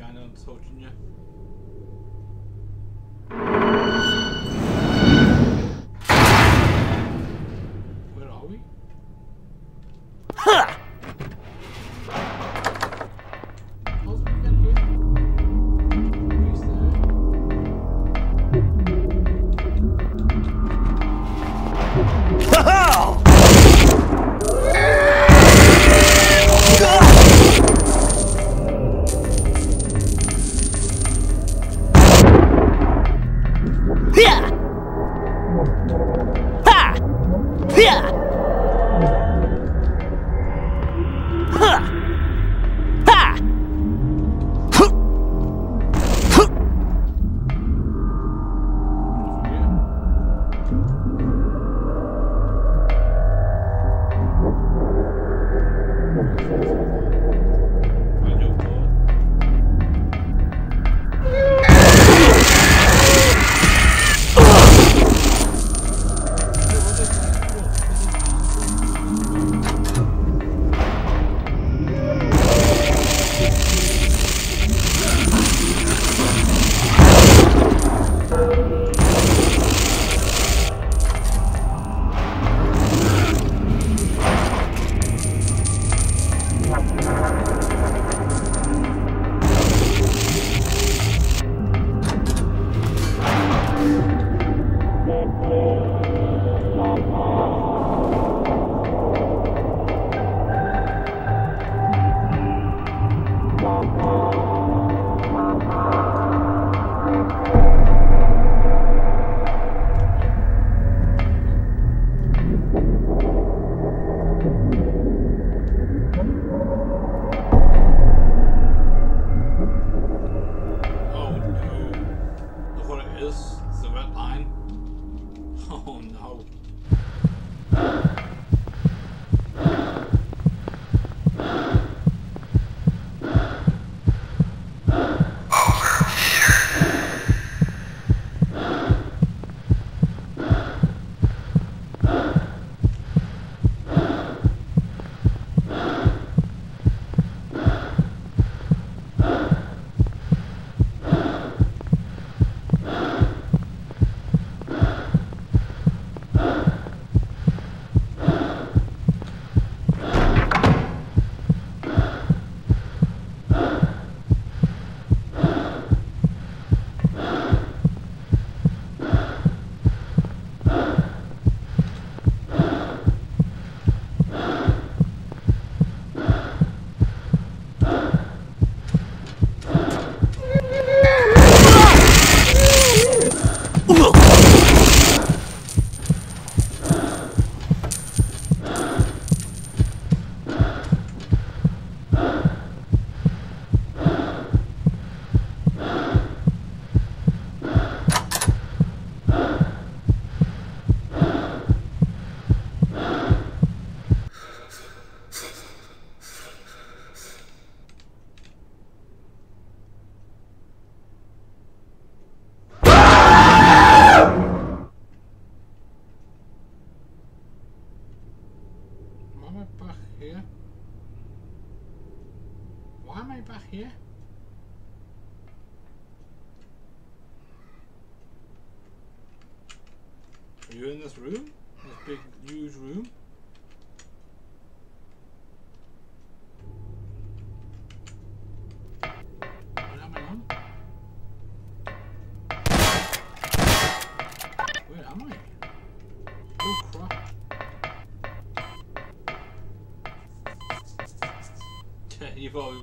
Nothing going behind and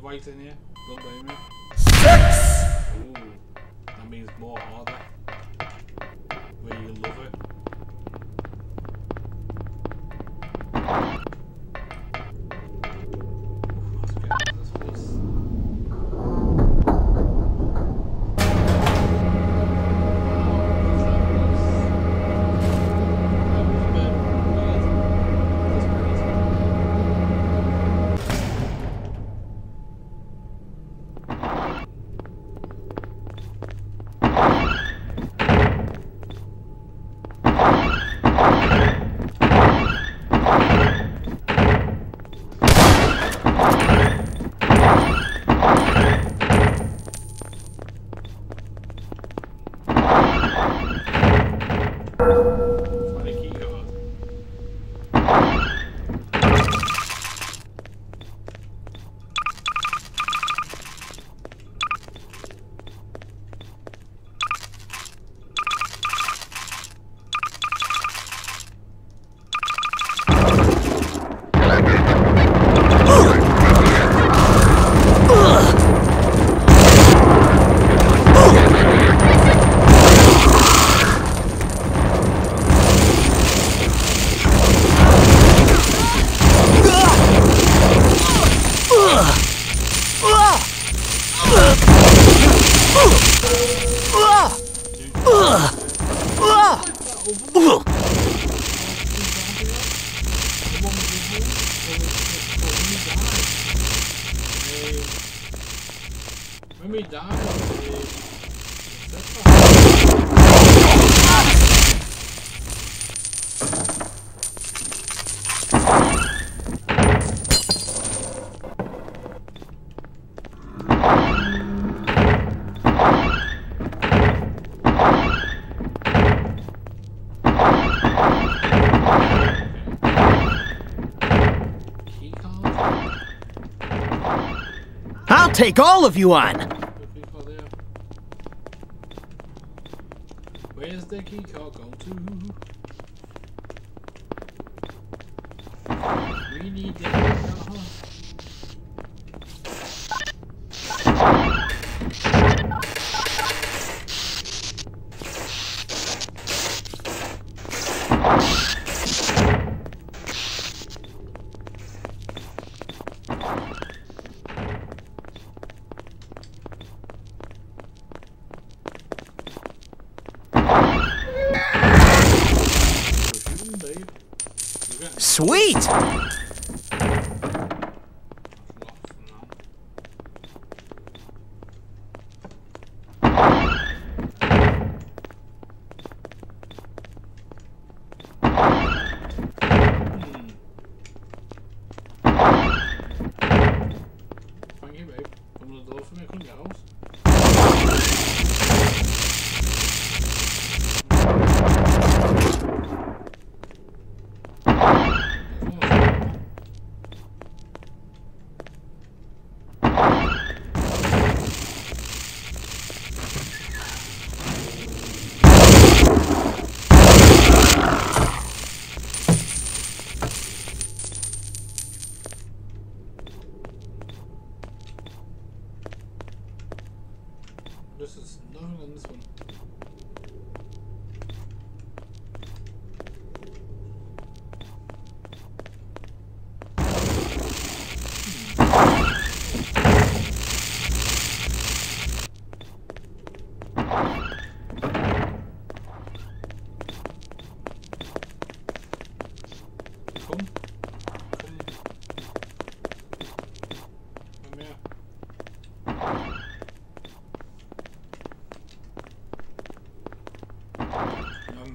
bikes in here. Don't blame me. Six! Ooh, that means more, harder. take all of you on!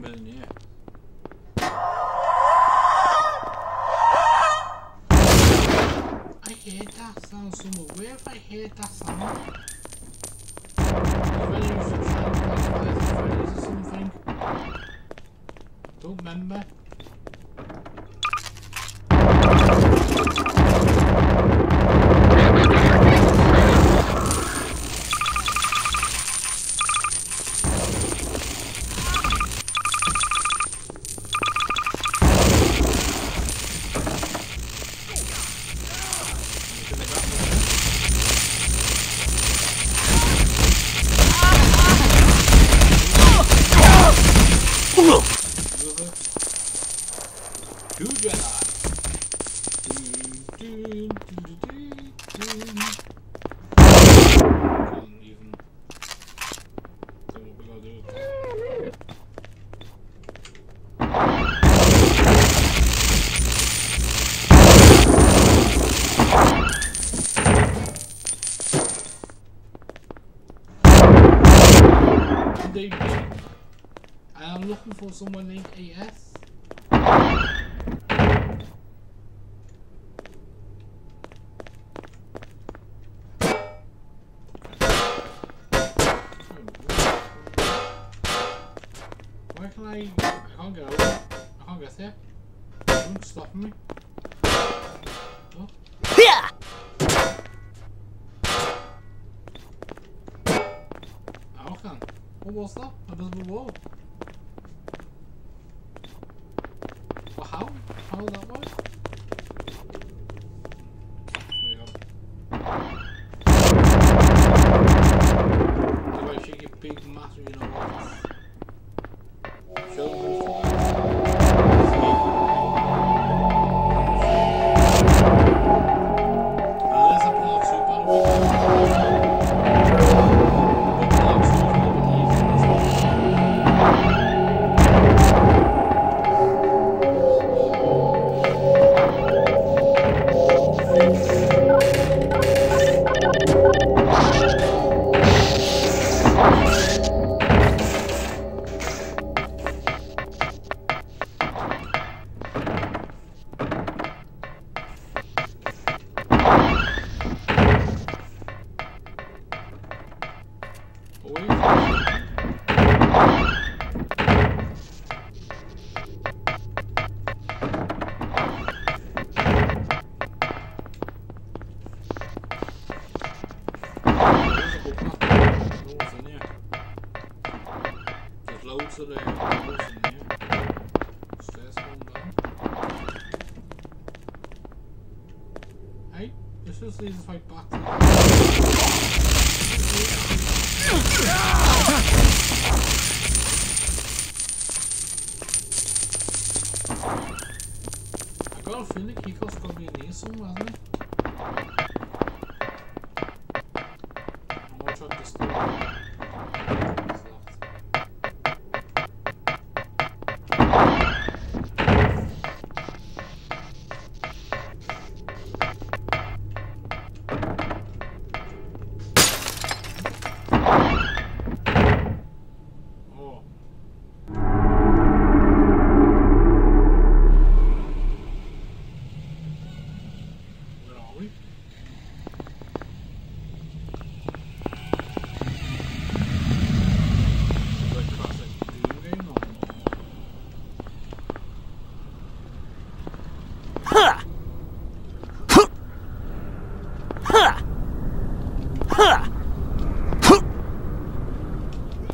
Beleninha. Vai que retação, sumo, vai que. Can? What was that? A in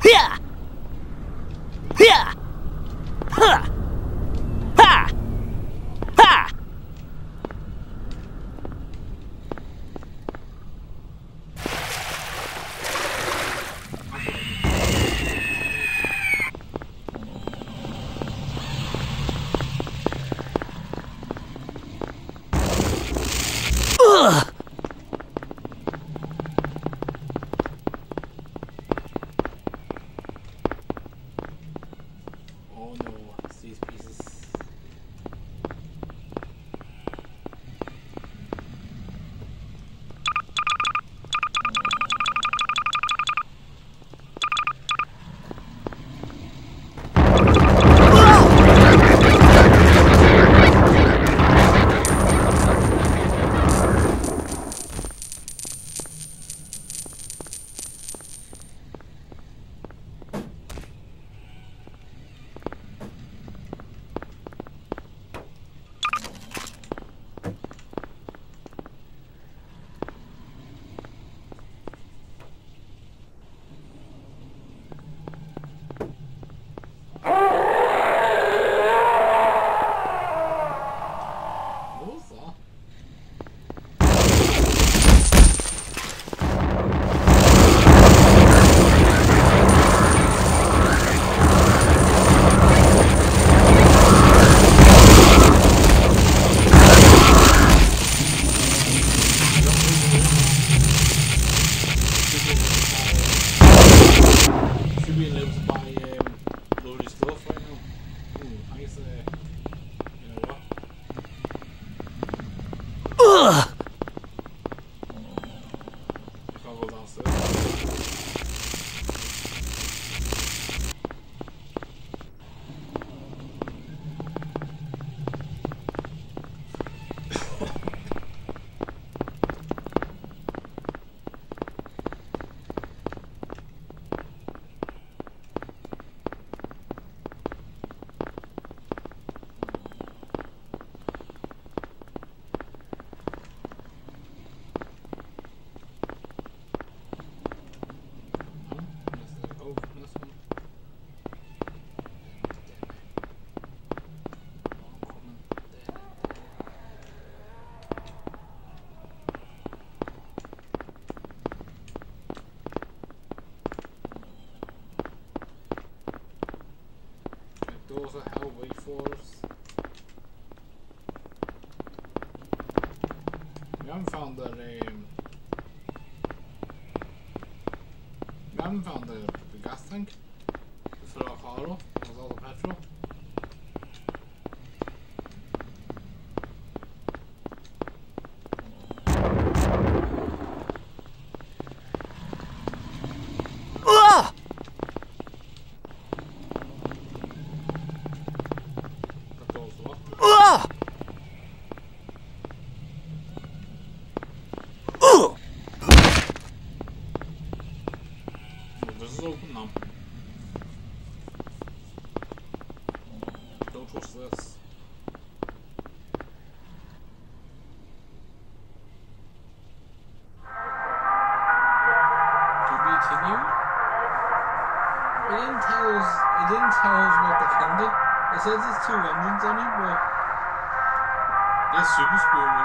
Yeah! doesn't have wayforce. haven't found the använder gastank för att ha då. push this. To continue. It didn't tell us. It didn't tell us what the end. It says it's two engines on it, but there's super spoon.